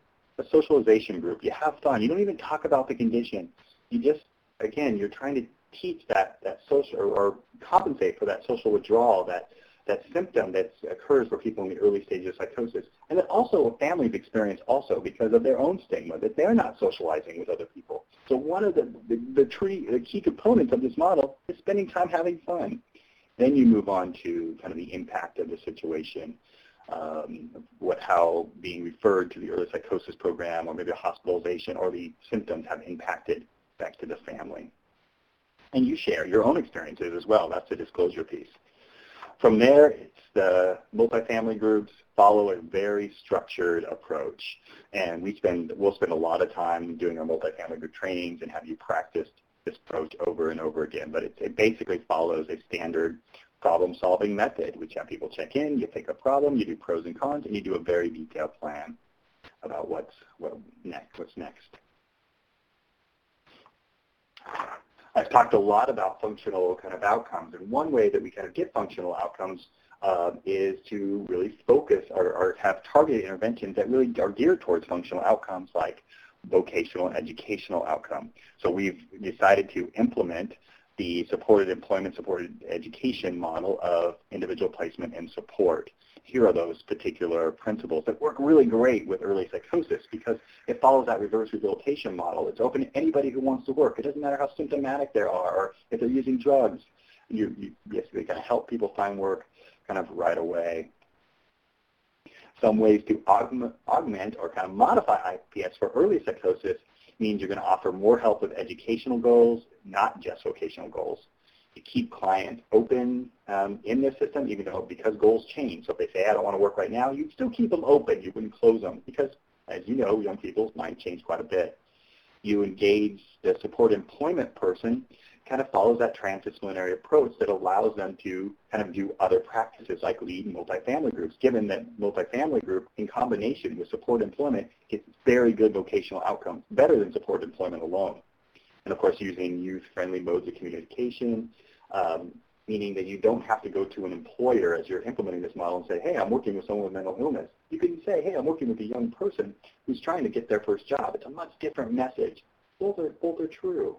socialization group. You have fun. You don't even talk about the condition. You just, again, you're trying to teach that, that social or, or compensate for that social withdrawal, that, that symptom that occurs for people in the early stages of psychosis. And that also families experience also because of their own stigma, that they're not socializing with other people. So one of the, the, the, tree, the key components of this model is spending time having fun. Then you move on to kind of the impact of the situation Um, what how being referred to the early psychosis program or maybe a hospitalization or the symptoms have impacted back to the family. And you share your own experiences as well. That's the disclosure piece. From there, it's the multifamily groups follow a very structured approach. And we spend, we'll spend a lot of time doing our multifamily group trainings and have you practice this approach over and over again. But it, it basically follows a standard problem-solving method, which have people check in, you pick a problem, you do pros and cons, and you do a very detailed plan about what's what next. What's next. I've talked a lot about functional kind of outcomes, and one way that we kind of get functional outcomes uh, is to really focus or, or have targeted interventions that really are geared towards functional outcomes like vocational and educational outcome. So we've decided to implement the supported employment supported education model of individual placement and support. Here are those particular principles that work really great with early psychosis because it follows that reverse rehabilitation model. It's open to anybody who wants to work. It doesn't matter how symptomatic they are or if they're using drugs. You, you basically kind of help people find work kind of right away. Some ways to augment or kind of modify IPS for early psychosis means you're going to offer more help with educational goals, not just vocational goals. You keep clients open um, in this system, even though because goals change. So if they say, I don't want to work right now, you'd still keep them open. You wouldn't close them because, as you know, young people's mind change quite a bit. You engage the support employment person kind of follows that transdisciplinary approach that allows them to kind of do other practices like lead multifamily groups, given that multifamily group in combination with support employment gets very good vocational outcomes, better than support employment alone. And of course, using youth-friendly modes of communication, um, meaning that you don't have to go to an employer as you're implementing this model and say, hey, I'm working with someone with mental illness. You can say, hey, I'm working with a young person who's trying to get their first job. It's a much different message. Both are, both are true.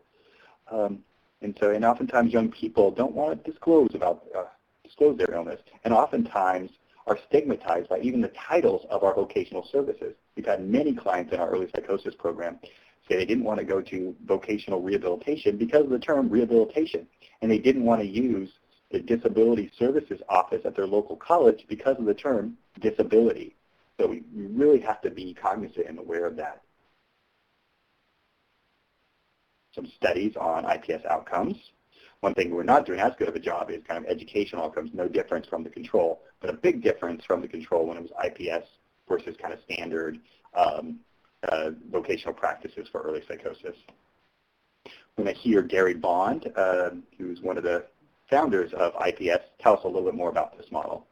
Um, and so, and oftentimes young people don't want to disclose about uh, disclose their illness, and oftentimes are stigmatized by even the titles of our vocational services. We've had many clients in our early psychosis program say they didn't want to go to vocational rehabilitation because of the term rehabilitation, and they didn't want to use the disability services office at their local college because of the term disability. So we really have to be cognizant and aware of that. Some studies on IPS outcomes. One thing we're not doing as good of a job is kind of educational outcomes, no difference from the control, but a big difference from the control when it was IPS versus kind of standard um, uh, vocational practices for early psychosis. We're going to hear Gary Bond, uh, who's one of the founders of IPS, tell us a little bit more about this model.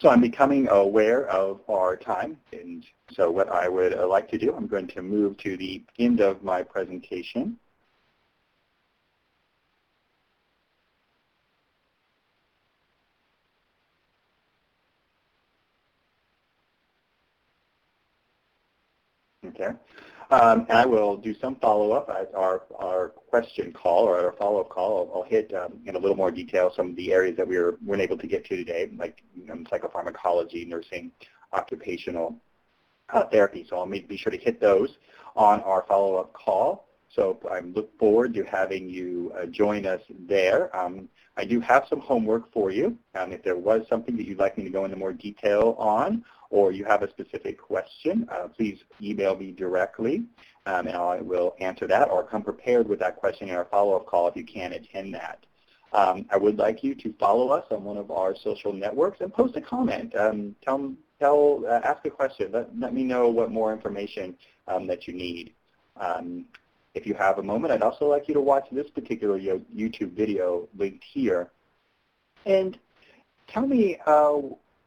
So I'm becoming aware of our time, and so what I would uh, like to do, I'm going to move to the end of my presentation. Okay. Um, and I will do some follow-up at our, our question call or our follow-up call. I'll, I'll hit um, in a little more detail some of the areas that we were, weren't able to get to today, like know, psychopharmacology, nursing, occupational uh, therapy. So I'll be sure to hit those on our follow-up call. So I look forward to having you uh, join us there. Um, I do have some homework for you. Um, if there was something that you'd like me to go into more detail on, or you have a specific question, uh, please email me directly, um, and I will answer that, or come prepared with that question in our follow-up call if you can attend that. Um, I would like you to follow us on one of our social networks and post a comment. Um, tell, tell, uh, ask a question. Let, let me know what more information um, that you need. Um, if you have a moment, I'd also like you to watch this particular YouTube video linked here. And tell me, uh,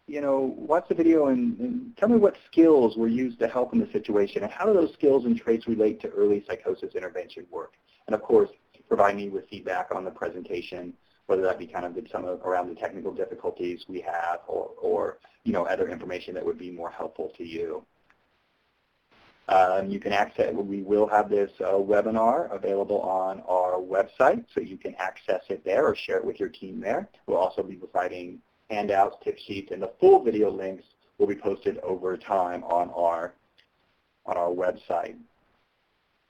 you know, watch the video and, and, tell me what skills were used to help in the situation and how do those skills and traits relate to early psychosis intervention work. And of course, provide me with feedback on the presentation, whether that be kind of some of, around the technical difficulties we have or, or, you know, other information that would be more helpful to you. Um, you can access, we will have this uh, webinar available on our website, so you can access it there or share it with your team there. We'll also be providing handouts, tip sheets, and the full video links will be posted over time on our, on our website.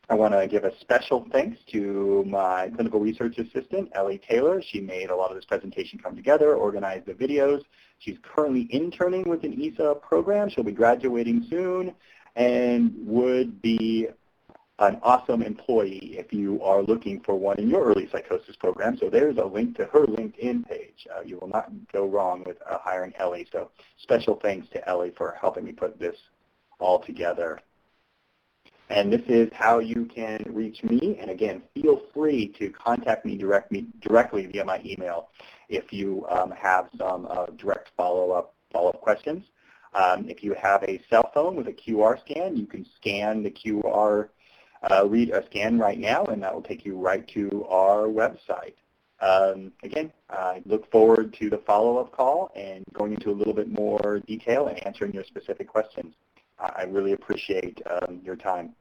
I want to give a special thanks to my clinical research assistant, Ellie Taylor. She made a lot of this presentation come together, organized the videos. She's currently interning with an EASA program. She'll be graduating soon and would be an awesome employee if you are looking for one in your early psychosis program. So there's a link to her LinkedIn page. Uh, you will not go wrong with uh, hiring Ellie. So special thanks to Ellie for helping me put this all together. And this is how you can reach me. And again, feel free to contact me, direct me directly via my email if you um, have some uh, direct follow-up follow-up questions. Um, if you have a cell phone with a QR scan, you can scan the QR, read a scan right now, and that will take you right to our website. Um, again, I look forward to the follow-up call and going into a little bit more detail and answering your specific questions. I really appreciate um, your time.